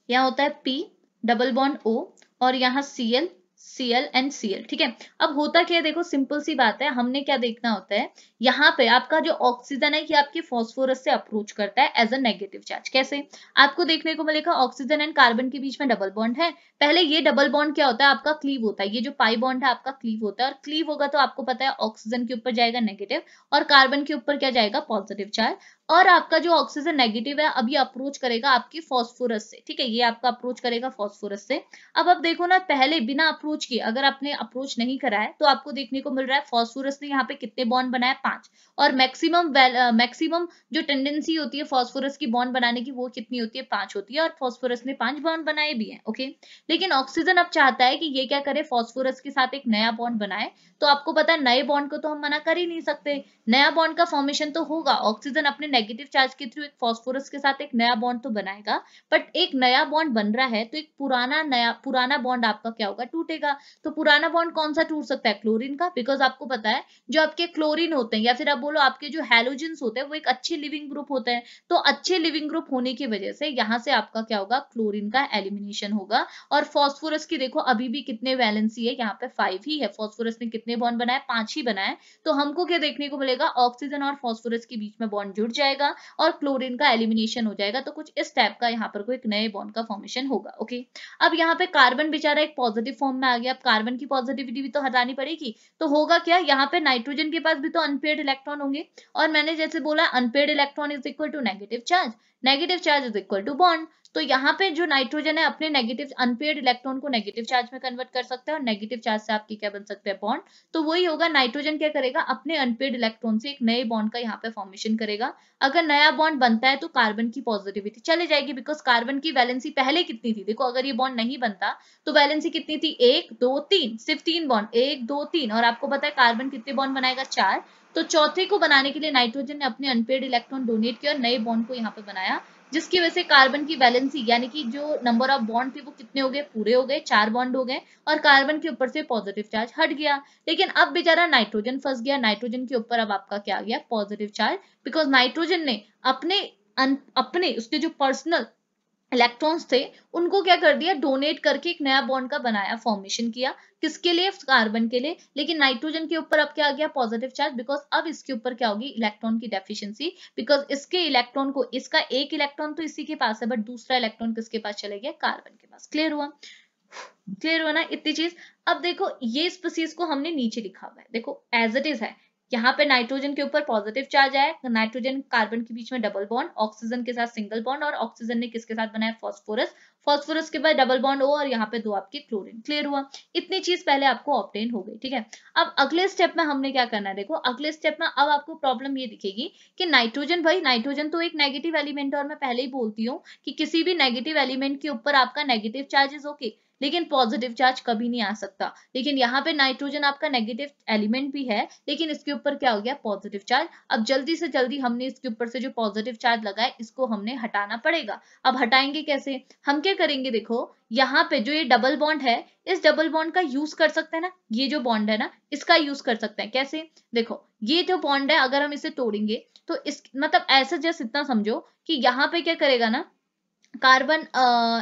यहाँ होता है P डबल बॉन्ड O और यहाँ Cl Cl एंड Cl, ठीक है? अब होता क्या है? देखो सिंपल सी बात है, हमने क्या देखना होता है? यहाँ पे आपका जो ऑक्सीजन है ये आपके फॉस्फोरस से अप्रोच करता है एज अ नेगेटिव चार्ज कैसे? आपको देखने को मिलेगा ऑक्सीजन एंड कार्बन के बीच में डबल बॉन्ड है। पहले ये डबल बॉन्ड क्या होता है? आपका क्लीव होता है। ये जो पाई बॉन्ड है, आपका क्लीव होता है। और क्लीव होगा तो आपको पता है ऑक्सीजन के ऊपर जाएगा नेगेटिव और कार्बन के ऊपर क्या जाएगा? पॉजिटिव चार्ज और आपका जो ऑक्सीजन नेगेटिव है, अभी अप्रोच करेगा आपकी फॉस्फोरस से। ठीक है, ये आपका अप्रोच करेगा फॉस्फोरस से। अब आप देखो ना, पहले बिना अप्रोच किए, अगर आपने अप्रोच नहीं करा है तो आपको देखने को मिल रहा है फॉस्फोरस ने यहाँ पे कितने बॉन्ड बनाए? पाँच। और मैक्सिमम मैक्सिमम जो टेंडेंसी होती है फॉस्फोरस की बॉन्ड बनाने की, वो कितनी होती है? पाँच होती है। और फॉस्फोरस ने पाँच बॉन्ड बनाए भी है ओके लेकिन ऑक्सीजन अब चाहता है कि ये क्या करे? फॉस्फोरस के साथ एक नया बॉन्ड बनाए। तो आपको पता है, नए बॉन्ड को तो हम मना कर ही नहीं सकते। नया बॉन्ड का फॉर्मेशन तो होगा। ऑक्सीजन अपने नेगेटिव चार्ज के थ्रू एक फॉस्फोरस के साथ एक नया बॉन्ड तो बनाएगा बट एक नया बॉन्ड बन रहा है तो एक पुराना नया, पुराना बॉन्ड आपका क्या होगा? टूटेगा। तो पुराना बॉन्ड कौन सा टूट सकता है? क्लोरीन का बिकॉज़ आपको पता है, जो आपके क्लोरीन होते हैं, या फिर आप बोलो आपके जो हेलोजेंस होते हैं, वो एक अच्छे लिविंग ग्रुप होते हैं तो अच्छे लिविंग ग्रुप होने की वजह से यहाँ से आपका क्या होगा? क्लोरीन का एलिमिनेशन होगा। और फॉस्फोरस की देखो, अभी भी कितने वैलेंसी है, यहाँ पे फाइव ही है। फॉस्फोरस ने कितने बॉन्ड बनाए? पाँच ही बनाए। तो हमको क्या देखने को मिलेगा? ऑक्सीजन और फॉस्फोरस के बीच में बॉन्ड जुड़ जाएगा और क्लोरीन का एलिमिनेशन हो जाएगा। तो कुछ इस टाइप का यहाँ पर कोई नए बॉन्ड का फॉर्मेशन होगा ओके अब यहाँ पे कार्बन बेचारा एक पॉजिटिव फॉर्म में आ गया। अब कार्बन की पॉजिटिविटी भी तो हटानी पड़ेगी। तो होगा क्या? यहाँ पे नाइट्रोजन के पास भी तो अनपेड इलेक्ट्रॉन होंगे। और मैंने जैसे बोला unpaired electron is equal to negative charge negative charge is equal to bond तो यहाँ पे जो नाइट्रोजन है, अपने नेगेटिव अनपेड इलेक्ट्रॉन को नेगेटिव चार्ज में कन्वर्ट कर सकता है और नेगेटिव चार्ज से आपकी क्या बन सकते हैं? बॉन्ड तो वही होगा नाइट्रोजन क्या करेगा? अपने अनपेड इलेक्ट्रॉन से एक नए बॉन्ड का यहाँ पे फॉर्मेशन करेगा। अगर नया बॉन्ड बनता है तो कार्बन की पॉजिटिविटी चले जाएगी बिकॉज़ कार्बन की वैलेंसी पहले कितनी थी? देखो, अगर ये बॉन्ड नहीं बनता तो वैलेंसी कितनी थी? एक, दो, तीन। सिर्फ़ तीन बॉन्ड एक, दो, तीन। और आपको पता है कार्बन कितने बॉन्ड बनाएगा? चार। तो चौथे को बनाने के लिए नाइट्रोजन ने अपने अनपेड इलेक्ट्रॉन डोनेट किया और नए बॉन्ड को यहाँ पे बनाया, जिसकी वजह से कार्बन की वैलेंसी यानी कि जो नंबर ऑफ़ बॉन्ड थे वो कितने हो गए? पूरे हो गए, चार बॉन्ड हो गए और कार्बन के ऊपर से पॉजिटिव चार्ज हट गया। लेकिन अब बेचारा नाइट्रोजन फंस गया नाइट्रोजन के ऊपर अब आपका क्या आ गया? पॉजिटिव चार्ज बिकॉज़ नाइट्रोजन ने अपने अपने, उसके जो पर्सनल इलेक्ट्रॉन्स थे, उनको क्या कर दिया? डोनेट करके एक नया बॉन्ड का बनाया फॉर्मेशन किया। किसके लिए? कार्बन के लिए। लेकिन नाइट्रोजन के ऊपर अब क्या आ गया? पॉजिटिव चार्ज बिकॉज़ अब इसके ऊपर क्या होगी? इलेक्ट्रॉन की डेफिशिएंसी बिकॉज़ इसके इलेक्ट्रॉन को, इसका एक इलेक्ट्रॉन तो इसी के पास है बट दूसरा इलेक्ट्रॉन किसके पास चले गया? कार्बन के पास। क्लियर हुआ? क्लियर हुआ ना? इतनी चीज़। अब देखो, ये स्पीसीज को हमने नीचे लिखा हुआ है। देखो एज इट इज़ है। यहाँ पे नाइट्रोजन के ऊपर पॉजिटिव चार्ज आया नाइट्रोजन कार्बन के बीच में डबल बॉन्ड ऑक्सीजन के साथ सिंगल बॉन्ड और ऑक्सीजन ने किसके साथ बनाया? फॉस्फोरस फॉस्फोरस के बाद डबल बॉन्ड हो और यहाँ पे दो आपके क्लोरीन क्लियर हुआ। इतनी चीज़ पहले आपको ऑप्टेन हो गई, ठीक है? अब अगले स्टेप में हमने क्या करना है? देखो, अगले स्टेप में अब आपको प्रॉब्लम ये दिखेगी कि नाइट्रोजन भाई, नाइट्रोजन तो एक नेगेटिव एलिमेंट है और मैं पहले ही बोलती हूँ कि किसी भी नेगेटिव एलिमेंट के ऊपर आपका नेगेटिव चार्ज इज़ ओके लेकिन पॉजिटिव चार्ज कभी नहीं आ सकता। लेकिन यहाँ पे नाइट्रोजन आपका नेगेटिव एलिमेंट भी है, लेकिन इसके ऊपर क्या हो गया? पॉजिटिव चार्ज अब जल्दी से जल्दी हमने इसके ऊपर से जो पॉजिटिव चार्ज लगाए इसको हमने हटाना पड़ेगा। अब हटाएँगे कैसे? हम क्या करेंगे देखो, यहाँ पे जो ये डबल बॉन्ड है, इस डबल बॉन्ड का यूज़ कर सकते हैं ना? ये जो बॉन्ड है ना, इसका यूज़ कर सकते हैं। कैसे? देखो, ये जो बॉन्ड है, अगर हम इसे तोड़ेंगे तो इस मतलब ऐसा जैसे इतना समझो कि यहाँ पे क्या करेगा ना? कार्बन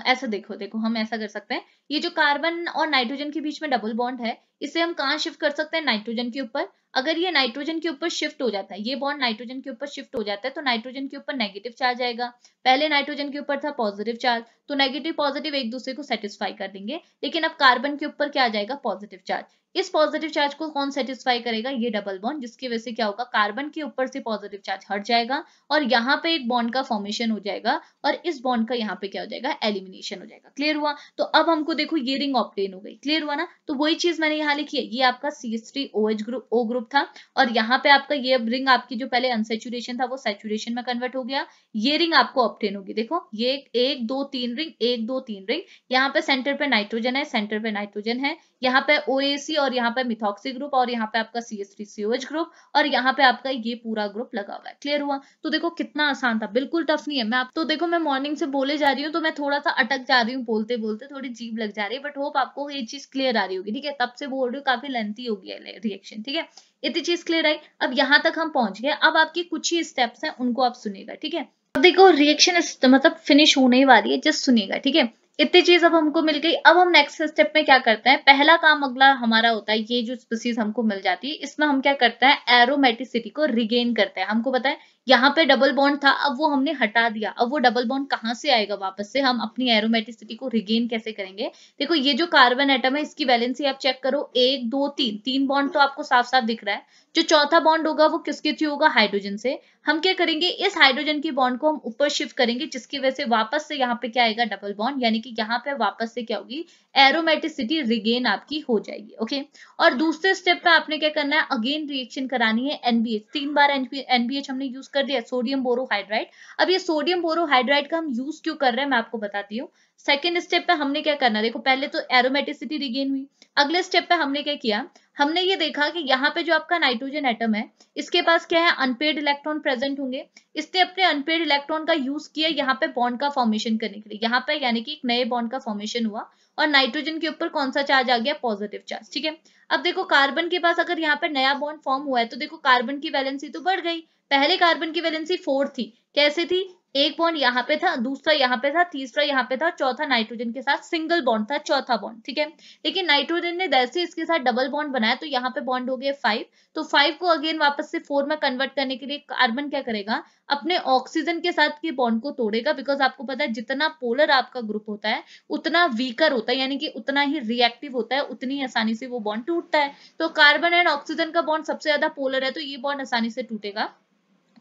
ऐसा देखो देखो, हम ऐसा कर सकते हैं। ये जो कार्बन और नाइट्रोजन के बीच में डबल बॉन्ड है, इसे हम कहाँ शिफ्ट कर सकते हैं? नाइट्रोजन के ऊपर। अगर ये नाइट्रोजन के ऊपर शिफ्ट हो जाता है, ये बॉन्ड नाइट्रोजन के ऊपर शिफ्ट हो जाता है तो नाइट्रोजन के ऊपर नेगेटिव चार्ज आएगा। पहले नाइट्रोजन के ऊपर था पॉजिटिव चार्ज तो नेगेटिव पॉजिटिव एक दूसरे को सेटिस्फाई कर देंगे। लेकिन अब कार्बन के ऊपर क्या आ जाएगा? पॉजिटिव चार्ज इस पॉजिटिव चार्ज को कौन सेटिस्फाई करेगा? ये डबल बॉन्ड जिसकी वजह से क्या होगा? कार्बन के ऊपर से पॉजिटिव चार्ज हट जाएगा और यहाँ पे एक बॉन्ड का फॉर्मेशन हो जाएगा और इस बॉन्ड का यहाँ पे क्या हो जाएगा? एलिमिनेशन हो जाएगा। क्लियर हुआ? तो अब हमको देखो, ये रिंग ऑप्टेन हो गई। क्लियर हुआ ना? तो वही चीज़ मैंने यहाँ लिखी है। ये आपका C S three O H group O group था और यहाँ पे आपका ये रिंग आपकी जो पहले अनसेचुरेशन था, वो सेचुरेशन में कन्वर्ट हो गया। ये रिंग आपको ऑप्टेन होगी। देखो, ये एक, दो, तीन रिंग एक, दो, तीन रिंग यहाँ पे सेंटर पे नाइट्रोजन है सेंटर पे नाइट्रोजन है। यहाँ पे ओ और यहाँ पे मिथॉक्सी ग्रुप और यहाँ पे आपका C S three COH group और यहाँ पे आपका ये पूरा ग्रुप लगा हुआ है। क्लियर हुआ? तो देखो कितना आसान था। बिल्कुल टफ नहीं है। मैं आप तो देखो मैं मॉर्निंग से बोले जा रही हूँ तो मैं थोड़ा सा अटक जा रही हूँ बोलते बोलते थोड़ी जीप लग जा रही है बट होप आपको ये चीज़ क्लियर आ रही होगी। ठीक है? तब से बोल रही हूँ, काफ़ी लेंथी हो गया रिएक्शन ठीक है? इतनी चीज़ क्लियर आई। अब यहाँ तक हम पहुँच गए। अब आपकी कुछ ही स्टेप्स हैं, उनको आप सुनिएगा ठीक है? अब देखो रिएक्शन मतलब फिनिश होने वाली है जस्ट सुनेगा। ठीक है? इतनी चीज़ अब हमको मिल गई। अब हम नेक्स्ट स्टेप में क्या करते हैं? पहला काम अगला हमारा होता है, ये जो स्पीसीज हमको मिल जाती है, इसमें हम क्या करते हैं? एरोमेटिसिटी को रिगेन करते हैं। हमको है यहाँ पे डबल बॉन्ड था, अब वो हमने हटा दिया। अब वो डबल बॉन्ड कहाँ से आएगा वापस से? हम अपनी एरोमेटिसिटी को रिगेन कैसे करेंगे? देखो, ये जो कार्बन एटम है, इसकी वैलेंसी आप चेक करो। एक, दो, तीन। तीन बॉन्ड तो आपको साफ़ साफ़ दिख रहा है। जो चौथा बॉन्ड होगा, वो किसके थ्रू होगा? हाइड्रोजन से। हम क्या करेंगे? इस हाइड्रोजन की बॉन्ड को हम ऊपर शिफ्ट करेंगे, जिसकी वजह से वापस से यहाँ पे क्या आएगा? डबल बॉन्ड यानी कि यहाँ पे वापस से क्या होगी? एरोमेटिसिटी रिगेन आपकी हो जाएगी ओके और दूसरे स्टेप पे आपने क्या करना है? अगेन रिएक्शन करानी है एनबीएच तीन बार एनबीएच हमने यूज़ कर दिया सोडियम बोरोहाइड्राइड अब ये सोडियम बोरोहाइड्राइड का हम यूज़ क्यों कर रहे हैं, मैं आपको बताती हूँ। सेकेंड स्टेप पे हमने क्या करना, देखो पहले तो एरोमेटिसिटी रिगेन हुई। अगले स्टेप पे हमने क्या किया, हमने ये देखा कि यहाँ पे जो आपका नाइट्रोजन एटम है, इसके पास क्या है अनपेड इलेक्ट्रॉन प्रेजेंट होंगे। इसने अपने अनपेड इलेक्ट्रॉन का यूज़ किया यहाँ पे बॉन्ड का फॉर्मेशन करने के लिए। यहाँ पे यानी कि एक नए बॉन्ड का फॉर्मेशन हुआ और नाइट्रोजन के ऊपर कौन सा चार्ज आ गया पॉजिटिव चार्ज ठीक है? अब देखो कार्बन के पास अगर यहाँ पे नया बॉन्ड फॉर्म हुआ है तो देखो कार्बन की वैलेंसी तो बढ़ गई। पहले कार्बन की वैलेंसी फोर थी। कैसे थी? एक बॉन्ड यहाँ पे था, दूसरा यहाँ पे था, तीसरा यहाँ पे था, चौथा नाइट्रोजन के साथ सिंगल बॉन्ड था, चौथा बॉन्ड ठीक है? लेकिन नाइट्रोजन ने जैसे इसके साथ डबल बॉन्ड बनाया तो यहाँ पे बॉन्ड हो गया फाइव तो फाइव को अगेन वापस से फोर में कन्वर्ट करने के लिए कार्बन क्या करेगा? अपने ऑक्सीजन के साथ के बॉन्ड को तोड़ेगा बिकॉज़ आपको पता है जितना पोलर आपका ग्रुप होता है, उतना वीकर होता है, यानी कि उतना ही रिएक्टिव होता है, उतनी आसानी से वो बॉन्ड टूटता है। तो कार्बन एंड ऑक्सीजन का बॉन्ड सबसे ज़्यादा पोलर है तो ये बॉन्ड आसानी से टूटेगा।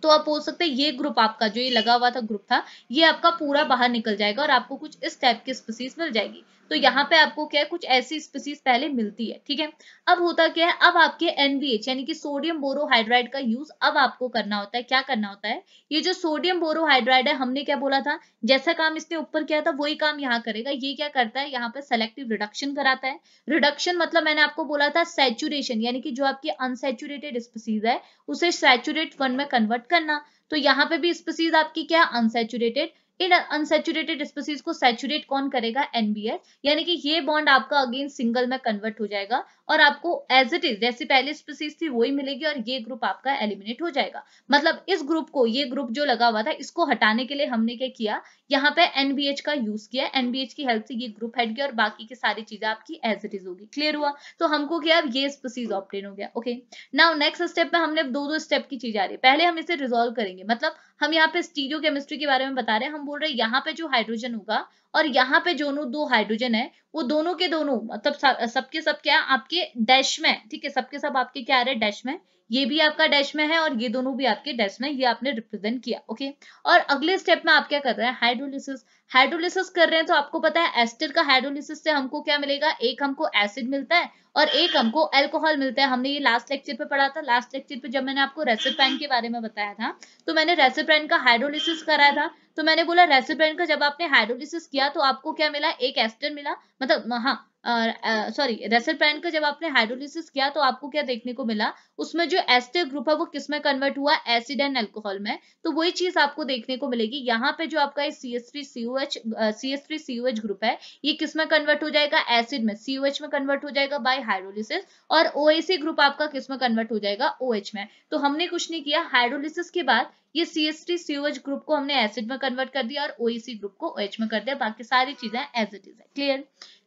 तो आप बोल सकते हैं, ये ग्रुप आपका, जो ये लगा हुआ था ग्रुप था, ये आपका पूरा बाहर निकल जाएगा और आपको कुछ इस टाइप की स्पीसीज मिल जाएगी। तो यहाँ पे आपको क्या है, कुछ ऐसी स्पीसीज पहले मिलती है, ठीक है? अब होता क्या है, अब आपके एनबीएच यानी कि सोडियम बोरोहाइड्राइड का यूज़ अब आपको करना होता है, क्या करना होता है? ये जो सोडियम बोरोहाइड्राइड है, हमने क्या बोला था? जैसा काम इसने ऊपर किया था, वही काम यहाँ करेगा। ये क्या करता है, यहाँ पे सेलेक्टिव रिडक्शन कराता है। रिडक्शन मतलब मैंने आपको बोला था सेचुरेशन यानी कि जो आपकी अनसेचुरेटेड स्पीसीज है, उसे सेचुरेट वन में कन्वर्ट करना। तो यहाँ पे भी स्पीसीज आपकी क्या अनसेचुरेटेड इन अनसेचुरेटेड स्पीसीज को सेचुरेट कौन करेगा? एनबीएस यानी कि ये बॉन्ड आपका अगेन सिंगल में कन्वर्ट हो जाएगा। और आपको एज इट इज़ जैसी पहली स्पीसीज थी, वही मिलेगी और ये ग्रुप आपका एलिमिनेट हो जाएगा। मतलब इस ग्रुप को, ये ग्रुप जो लगा हुआ था, इसको हटाने के लिए हमने क्या किया? यहाँ पे एनबीएच का यूज़ किया। एनबीएच की हेल्प से ये ग्रुप हट गया और बाकी की सारी चीज़ें आपकी एज इट इज़ होगी। क्लियर हुआ? तो हमको क्या ये स्पीसीज ऑप्टेन हो गया। ओके नाउ नेक्स्ट स्टेप में हमने दो दो स्टेप की चीज़ आ रही है। पहले हम इसे रिजोल्व करेंगे। मतलब हम यहाँ पे स्टीरियो केमिस्ट्री के बारे में बता रहे हैं। हम बोल रहे हैं यहाँ पे जो हाइड्रोजन होगा और यहाँ पे जो दो हाइड्रोजन है, वो दोनों के दोनों मतलब सबके सब क्या, आपके डैश में ठीक है? सबके सब आपके क्या आ रहे हैं? डैश में ये भी आपका डैश में है और ये दोनों भी आपके डैश में, ये आपने रिप्रेजेंट किया ओके और अगले स्टेप में आप क्या कर रहे हैं? हाइड्रोलिसिस हाइड्रोलिसिस कर रहे हैं तो आपको पता है एस्टर का हाइड्रोलिसिस से हमको क्या मिलेगा? एक हमको एसिड मिलता है और एक हमको अल्कोहल मिलता है। हमने ये लास्ट लेक्चर पे पढ़ा था। लास्ट लेक्चर पे जब मैंने आपको रेसिपेन के बारे में बताया था तो मैंने रेसिपेन का हाइड्रोलिसिस कराया था। तो मैंने बोला रेसिपेन का जब आपने हाइड्रोलिसिस किया तो आपको क्या मिला? एक एस्टर मिला। मतलब हाँ सॉरी रेसिपेन का जब आपने हाइड्रोलिसिस किया तो आपको क्या देखने को मिला? उसमें जो एस्टर ग्रुप है वो किसमें कन्वर्ट हुआ? एसिड एंड अल्कोहल में। तो वही चीज़ आपको देखने को मिलेगी। यहाँ पे जो आपका C S three C H C S three C H group है, ये किसमें कन्वर्ट हो जाएगा? एसिड में। सी में कन्वर्ट हो जाएगा बाय हाइड्रोलिसिस और ओ ग्रुप आपका किसमें कन्वर्ट हो जाएगा? ओ OH में। तो हमने कुछ नहीं किया। हाइड्रोलिसिस के बाद ये C S T C group को हमने एसिड में कन्वर्ट कर दिया और ओ ग्रुप को ओ OH में कर दिया। बाकी सारी चीज़ें एज इट इज़ है। क्लियर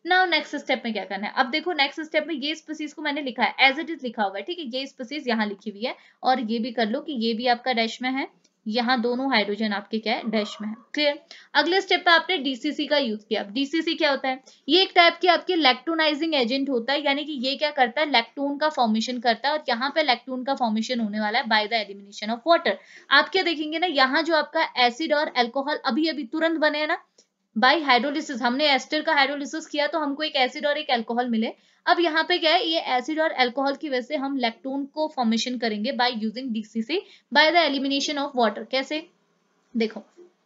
नाउ नेक्स्ट स्टेप में क्या करना है? अब देखो नेक्स्ट स्टेप में ये स्पीसीज को मैंने लिखा है। एज इट इज़ लिखा हुआ है, ठीक है? ये स्पीसीज यहाँ लिखी हुई है और ये भी कर लो कि ये भी आपका डैश में है। यहाँ दोनों हाइड्रोजन आपके क्या है? डैश में है। क्लियर अगले स्टेप पे आपने डीसीसी का यूज़ किया। डीसीसी क्या होता है? ये एक टाइप की आपके लैक्टोनाइजिंग एजेंट होता है, यानी कि ये क्या करता है? लैक्टोन का फॉर्मेशन करता है और यहाँ पे लैक्टोन का फॉर्मेशन होने वाला है by the elimination of water आप क्या देखेंगे ना, यहाँ जो आपका एसिड और एल्कोहल अभी अभी तुरंत बने हैं ना बाई हाइड्रोलिसिस हमने एस्टर का हाइड्रोलिसिस किया तो हमको एक एसिड और एक एल्कोहल मिले। अब यहाँ पे क्या है, ये एसिड और एल्कोहल की वजह से हम लैक्टोन को फॉर्मेशन करेंगे by using DCC by the elimination of water कैसे? देखो,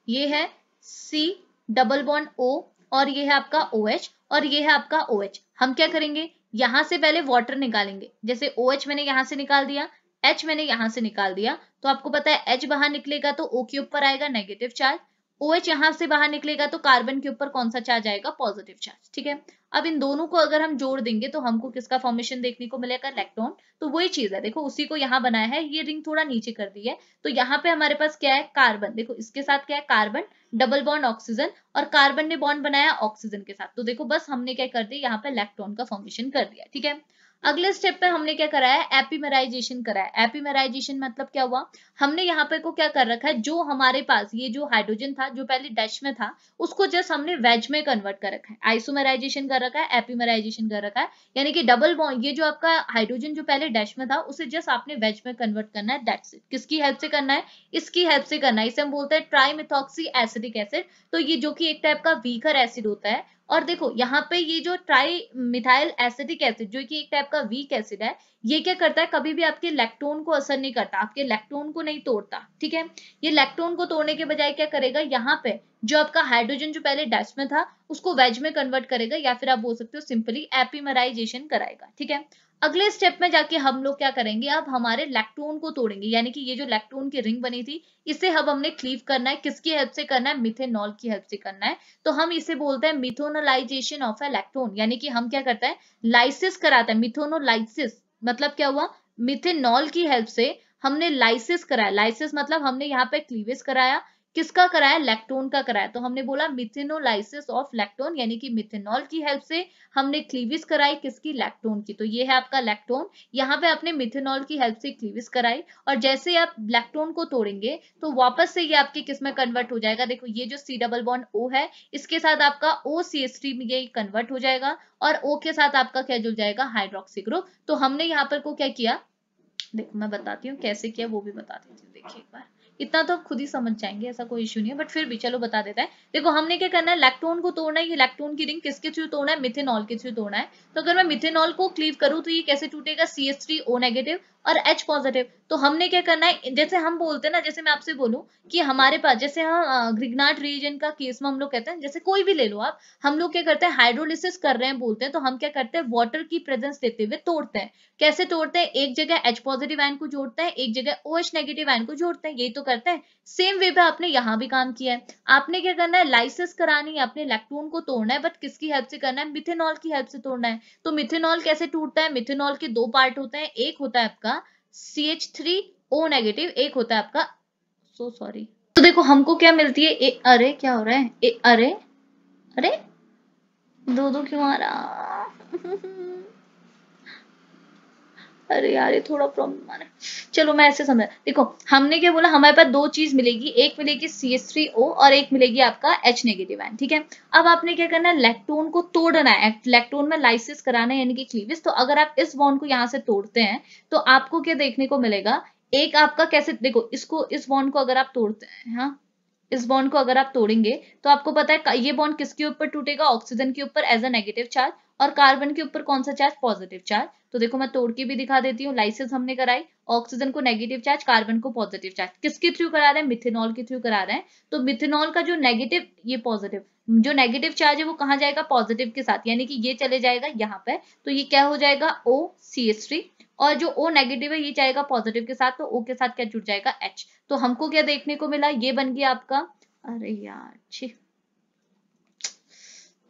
ये है सी डबल बॉन्ड ओ और ये है आपका ओ OH और ये है आपका ओ OH हम क्या करेंगे? यहाँ से पहले वाटर निकालेंगे। जैसे ओ OH मैंने यहाँ से निकाल दिया, H मैंने यहाँ से निकाल दिया तो आपको पता है H बाहर निकलेगा तो O के ऊपर आएगा नेगेटिव चार्ज ओ OH यहाँ से बाहर निकलेगा तो कार्बन के ऊपर कौन सा चार्ज आएगा? पॉजिटिव चार्ज ठीक है? अब इन दोनों को अगर हम जोड़ देंगे तो हमको किसका फॉर्मेशन देखने को मिलेगा? इलेक्ट्रॉन तो वही चीज़ है। देखो, उसी को यहाँ बनाया है, ये रिंग थोड़ा नीचे कर दी है। तो यहाँ पे हमारे पास क्या है? कार्बन देखो, इसके साथ क्या है? कार्बन डबल बॉन्ड ऑक्सीजन और कार्बन ने बॉन्ड बनाया ऑक्सीजन के साथ। तो देखो, बस हमने क्या कर दिया? यहाँ पे इलेक्ट्रॉन का फॉर्मेशन कर दिया, ठीक है? अगले स्टेप पे हमने क्या करा है? एपीमेराइजेशन करा है। एपीमेराइजेशन मतलब क्या हुआ? हमने यहाँ पे को क्या कर रखा है? जो हमारे पास ये जो हाइड्रोजन था, जो पहले डैश में था, उसको जस्ट हमने वेज में कन्वर्ट कर रखा है। आइसोमेराइजेशन कर रखा है एपीमेराइजेशन कर रखा है। यानी कि डबल बॉन्ड ये जो आपका हाइड्रोजन जो पहले डैश में था, उसे जस्ट आपने वेज में कन्वर्ट करना है दैट्स इट किसकी हेल्प से करना है? इसकी हेल्प से करना है। इसे हम बोलते हैं ट्राईमिथॉक्सी एसिडिक एसिड तो ये जो कि एक टाइप का वीकर एसिड होता है और देखो, यहाँ पे ये जो ट्राई मिथाइल एसिडिक एसिड, जो कि एक टाइप का वीक एसिड है ये क्या करता है? कभी भी आपके लैक्टोन को असर नहीं करता, आपके लैक्टोन को नहीं तोड़ता, ठीक है? ये लैक्टोन को तोड़ने के बजाय क्या करेगा? यहाँ पे जो आपका हाइड्रोजन जो पहले डैश में था, उसको वेज में कन्वर्ट करेगा या फिर आप बोल सकते हो सिंपली एपीमराइजेशन कराएगा, ठीक है? अगले स्टेप में जाके हम लोग क्या करेंगे? अब हमारे लैक्टोन को तोड़ेंगे, यानी कि ये जो लैक्टोन की रिंग बनी थी, इसे अब हमने क्लीव करना है। किसकी हेल्प से करना है? मिथेनॉल की हेल्प से करना है। तो हम इसे बोलते हैं मिथोनोलाइजेशन ऑफ़ ए यानी कि हम क्या करते हैं? लाइसिस कराते हैं मिथोनोलाइसिस मतलब क्या हुआ? मिथेनॉल की हेल्प से हमने लाइसिस कराया। लाइसिस मतलब हमने यहाँ पे क्लीवेज कराया। किसका कराया? लैक्टोन का कराया। तो हमने बोला मिथेनोलाइसिस ऑफ़ लैक्टोन यानी कि मिथेनॉल की हेल्प से हमने क्लीविस कराई किसकी? लैक्टोन की। तो ये है आपका लैक्टोन यहाँ पे आपने मिथेनॉल की हेल्प से क्लीविस कराई। और जैसे आप लैक्टोन को तोड़ेंगे तो वापस से ये आपके किसमें कन्वर्ट हो जाएगा? देखो, ये जो सी डबल बॉन्ड ओ है, इसके साथ आपका ओ सी एस टी में ये कन्वर्ट हो जाएगा और ओ के साथ आपका क्या जुड़ जाएगा? हाइड्रोक्सी ग्रुप तो हमने यहाँ पर को क्या किया? देखो, मैं बताती हूँ कैसे किया, वो भी बताती हूँ। देखिए एक बार। इतना तो खुद ही समझ जाएँगे, ऐसा कोई इश्यू नहीं है बट फिर भी चलो बता देता है। देखो, हमने क्या करना है? लैक्टोन को तोड़ना है, ये लैक्टोन की रिंग किसके थ्रू तोड़ना है? मिथेनॉल के थ्रू तोड़ना है। तो अगर मैं मिथेनॉल को क्लीव करूँ तो ये कैसे टूटेगा? C S three O negative और H पॉजिटिव तो हमने क्या करना है? जैसे हम बोलते हैं ना, जैसे मैं आपसे बोलूँ कि हमारे पास, जैसे हम ग्रिगनाट रीजन का केस में हम लोग कहते हैं, जैसे कोई भी ले लो आप, हम लोग क्या करते हैं? हाइड्रोलिसिस कर रहे हैं, बोलते हैं तो हम क्या करते हैं? वाटर की प्रेजेंस देते हुए तोड़ते हैं। कैसे तोड़ते हैं? एक जगह एच पॉजिटिव आयन को जोड़ते हैं, एक जगह ओ एच नेगेटिव आयन को जोड़ते हैं। यही तो करते हैं। सेम वे पे आपने यहाँ भी काम किया है। आपने क्या करना है? लाइसिस करानी है अपने लैक्टोन को तोड़ना है बट किसकी हेल्प से करना है? मिथेनॉल की हेल्प से तोड़ना है। तो मिथेनॉल कैसे टूटता है? मिथेनॉल के दो पार्ट होते हैं। एक होता है आपका C H three O negative एक होता है आपका सो so सॉरी तो देखो हमको क्या मिलती है? ए, अरे क्या हो रहा है? ए, अरे अरे दो दो क्यों आ रहा? <laughs> अरे यार, ये थोड़ा प्रॉब्लम आ रहा है। चलो मैं ऐसे समझ, देखो, हमने क्या बोला, हमारे पास दो चीज़ मिलेगी, एक मिलेगी सी एस थ्री ओ और एक मिलेगी आपका एच नेगेटिव आयन ठीक है? अब आपने क्या करना है लैक्टोन को तोड़ना है लैक्टोन में लाइसिस कराना है, यानी कि क्लीविस तो अगर आप इस बॉन्ड को यहाँ से तोड़ते हैं तो आपको क्या देखने को मिलेगा, एक आपका कैसे, देखो, इसको, इस बॉन्ड को अगर आप तोड़ते हैं हाँ इस बॉन्ड को अगर आप तोड़ेंगे तो आपको पता है, ये बॉन्ड किसके ऊपर टूटेगा ऑक्सीजन के ऊपर एज अ नेगेटिव चार्ज और कार्बन के ऊपर कौन सा चार्ज पॉजिटिव चार्ज तो देखो मैं तोड़ के भी दिखा देती हूँ। लाइसेंस हमने कराई। ऑक्सीजन को नेगेटिव चार्ज कार्बन को पॉजिटिव चार्ज किसके थ्रू करा रहे हैं? मिथेनॉल के थ्रू करा रहे हैं। तो मिथेनॉल का जो नेगेटिव ये पॉजिटिव जो नेगेटिव चार्ज है वो कहाँ जाएगा? पॉजिटिव के साथ. यानी कि ये चले जाएगा यहाँ पे तो ये क्या हो जाएगा? ओ सी एस थ्री और जो ओ नेगेटिव है, ये जाएगा पॉजिटिव के साथ। तो ओ के साथ क्या जुड़ जाएगा? एच तो हमको क्या देखने को मिला? ये बन गया आपका। अरे यार, छी।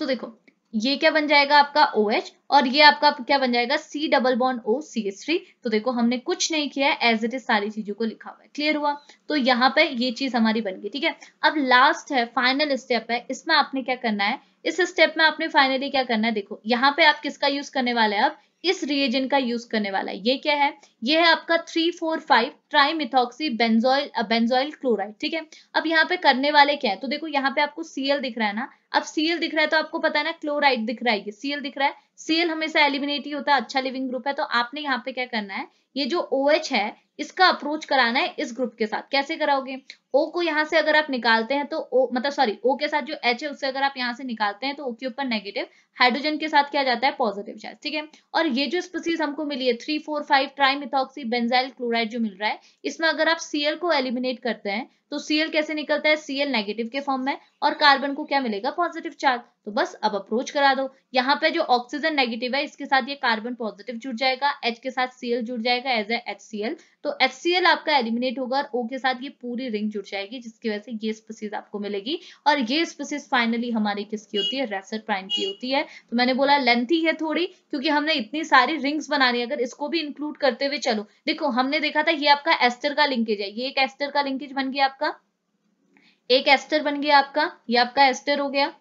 तो देखो ये क्या बन जाएगा आपका ओ OH और ये आपका क्या बन जाएगा C double bond O C H three तो देखो, हमने कुछ नहीं किया है एज इट इज़ सारी चीज़ों को लिखा हुआ है। क्लियर हुआ? तो यहाँ पे ये चीज़ हमारी बन गई, ठीक है? अब लास्ट है फाइनल स्टेप है। इसमें आपने क्या करना है? इस स्टेप में आपने फाइनली क्या करना है? देखो, यहाँ पे आप किसका यूज़ करने वाले हैं अब? इस रिएजन का यूज़ करने वाला है? ये क्या है? ये है आपका three four five trimethoxy benzoyl benzoyl chloride ठीक है? अब यहाँ पे करने वाले क्या है? तो देखो, यहाँ पे आपको सीएल दिख रहा है ना? अब सीएल दिख रहा है तो आपको पता है ना क्लोराइड दिख रहा है ये। सीएल दिख रहा है। सीएल हमेशा एलिमिनेट ही होता है अच्छा लिविंग ग्रुप है। तो आपने यहाँ पे क्या करना है? ये जो ओ OH है इसका अप्रोच कराना है इस ग्रुप के साथ। कैसे कराओगे? ओ को यहाँ से अगर आप निकालते हैं तो ओ मतलब सॉरी ओ के साथ जो एच है, उससे अगर आप यहाँ से निकालते हैं तो ओ के ऊपर नेगेटिव हाइड्रोजन के साथ क्या जाता है पॉजिटिव चार्ज ठीक है? और ये जो स्पीसीज हमको मिली है three four five trimethoxy benzyl chloride जो मिल रहा है, इसमें अगर आप सीएल को एलिमिनेट करते हैं तो सीएल कैसे निकलता है? सीएल नेगेटिव के फॉर्म में, और कार्बन को क्या मिलेगा? पॉजिटिव चार्ज तो बस अब अप्रोच करा दो। यहाँ पे जो ऑक्सीजन नेगेटिव है, इसके साथ ये कार्बन पॉजिटिव जुड़ जाएगा एच के साथ सीएल जुड़ जाएगा एज ए एच सी तो एच आपका एलिमिनेट होगा और ओ के साथ ये पूरी रिंग जुड़ जाएगी, जिसकी वजह से ये स्पीसीज आपको मिलेगी। और ये स्पीसीज फाइनली हमारी किसकी होती है? रेसर प्राइम की होती है। तो मैंने बोला लेंथी है थोड़ी, क्योंकि हमने इतनी सारी रिंग्स बनानी अगर इसको भी इंक्लूड करते हुए चलो, देखो, हमने देखा था ये आपका एस्टर का लिंकेज है। ये एक एस्टर का लिंकेज बन गया आपका। एक एस्टर बन गया आपका। ये आपका एस्टर हो गया।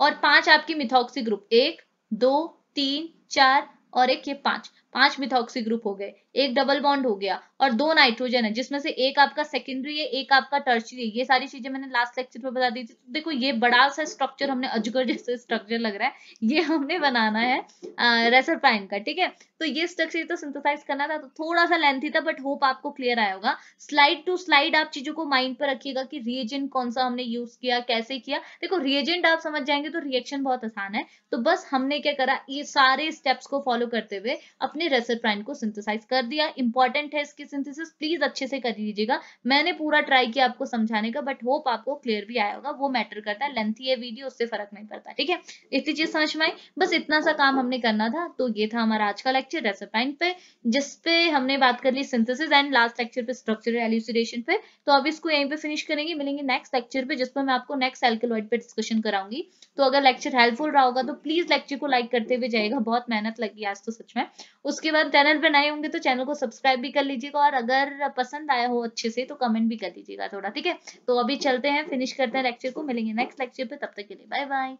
और पाँच आपकी मिथॉक्सी ग्रुप एक, दो, तीन, चार और एक, ये पाँच। पाँच मिथॉक्सी ग्रुप हो गए, एक डबल बॉन्ड हो गया और दो नाइट्रोजन है, जिसमें से एक आपका सेकेंडरी है, एक आपका टर्चरी है। ये सारी चीज़ें मैंने लास्ट लेक्चर में बता दी थी। तो देखो, ये बड़ा सा स्ट्रक्चर हमने अजगर जैसे स्ट्रक्चर लग रहा है, ये हमने बनाना है रेसरपाइन का, ठीक है? तो ये स्ट्रक्चर तो सिंथेसाइज करना था तो थोड़ा सा लेंथी था बट होप आपको क्लियर आया होगा। स्लाइड टू स्लाइड आप चीज़ों को माइंड पर रखिएगा कि रिएजेंट कौन सा हमने यूज़ किया, कैसे किया। देखो रिएजेंट आप समझ जाएँगे तो रिएक्शन बहुत आसान है। तो बस हमने क्या करा, ये सारे स्टेप्स को फॉलो करते हुए अपने रेसरपाइन को सिंथेसाइज कर दिया। इंपॉर्टेंट है इसकी सिंथेसिस प्लीज़ अच्छे से कर लीजिएगा। मैंने पूरा ट्राई किया आपको समझाने का बट होप आपको क्लियर भी आया होगा। वो मैटर करता है। लेंथी है वीडियो उससे फ़र्क नहीं पड़ता। ठीक है? इतनी चीज़ समझ में आई? बस इतना सा काम हमने करना था। तो ये था हमारा आज का लेक्चर रेसिपाइन पे जिसपे हमने बात कर ली सिंथेसिस एंड लास्ट लेक्चर पे स्ट्रक्चर एल्यूसिडेशन पे। तो अब इसको यहीं पे फिनिश करेंगे। मिलेंगे नेक्स्ट लेक्चर पे जिसपे मैं आपको नेक्स्ट एल्केलॉइड पे डिस्कशन कराऊँगी। तो अगर लेक्चर हेल्पफुल रहा होगा तो प्लीज़ लेक्चर को लाइक करते हुए जाएगा बहुत मेहनत लगी आज तो सच में। उसके बाद चैनल पे नए होंगे तो चैनल को सब्सक्राइब भी कर लीजिएगा और अगर पसंद आया हो अच्छे से तो कमेंट भी कर दीजिएगा थोड़ा, ठीक है? तो अभी चलते हैं फिनिश करते हैं लेक्चर को, मिलेंगे नेक्स्ट लेक्चर पे, तब तक के लिए बाय बाय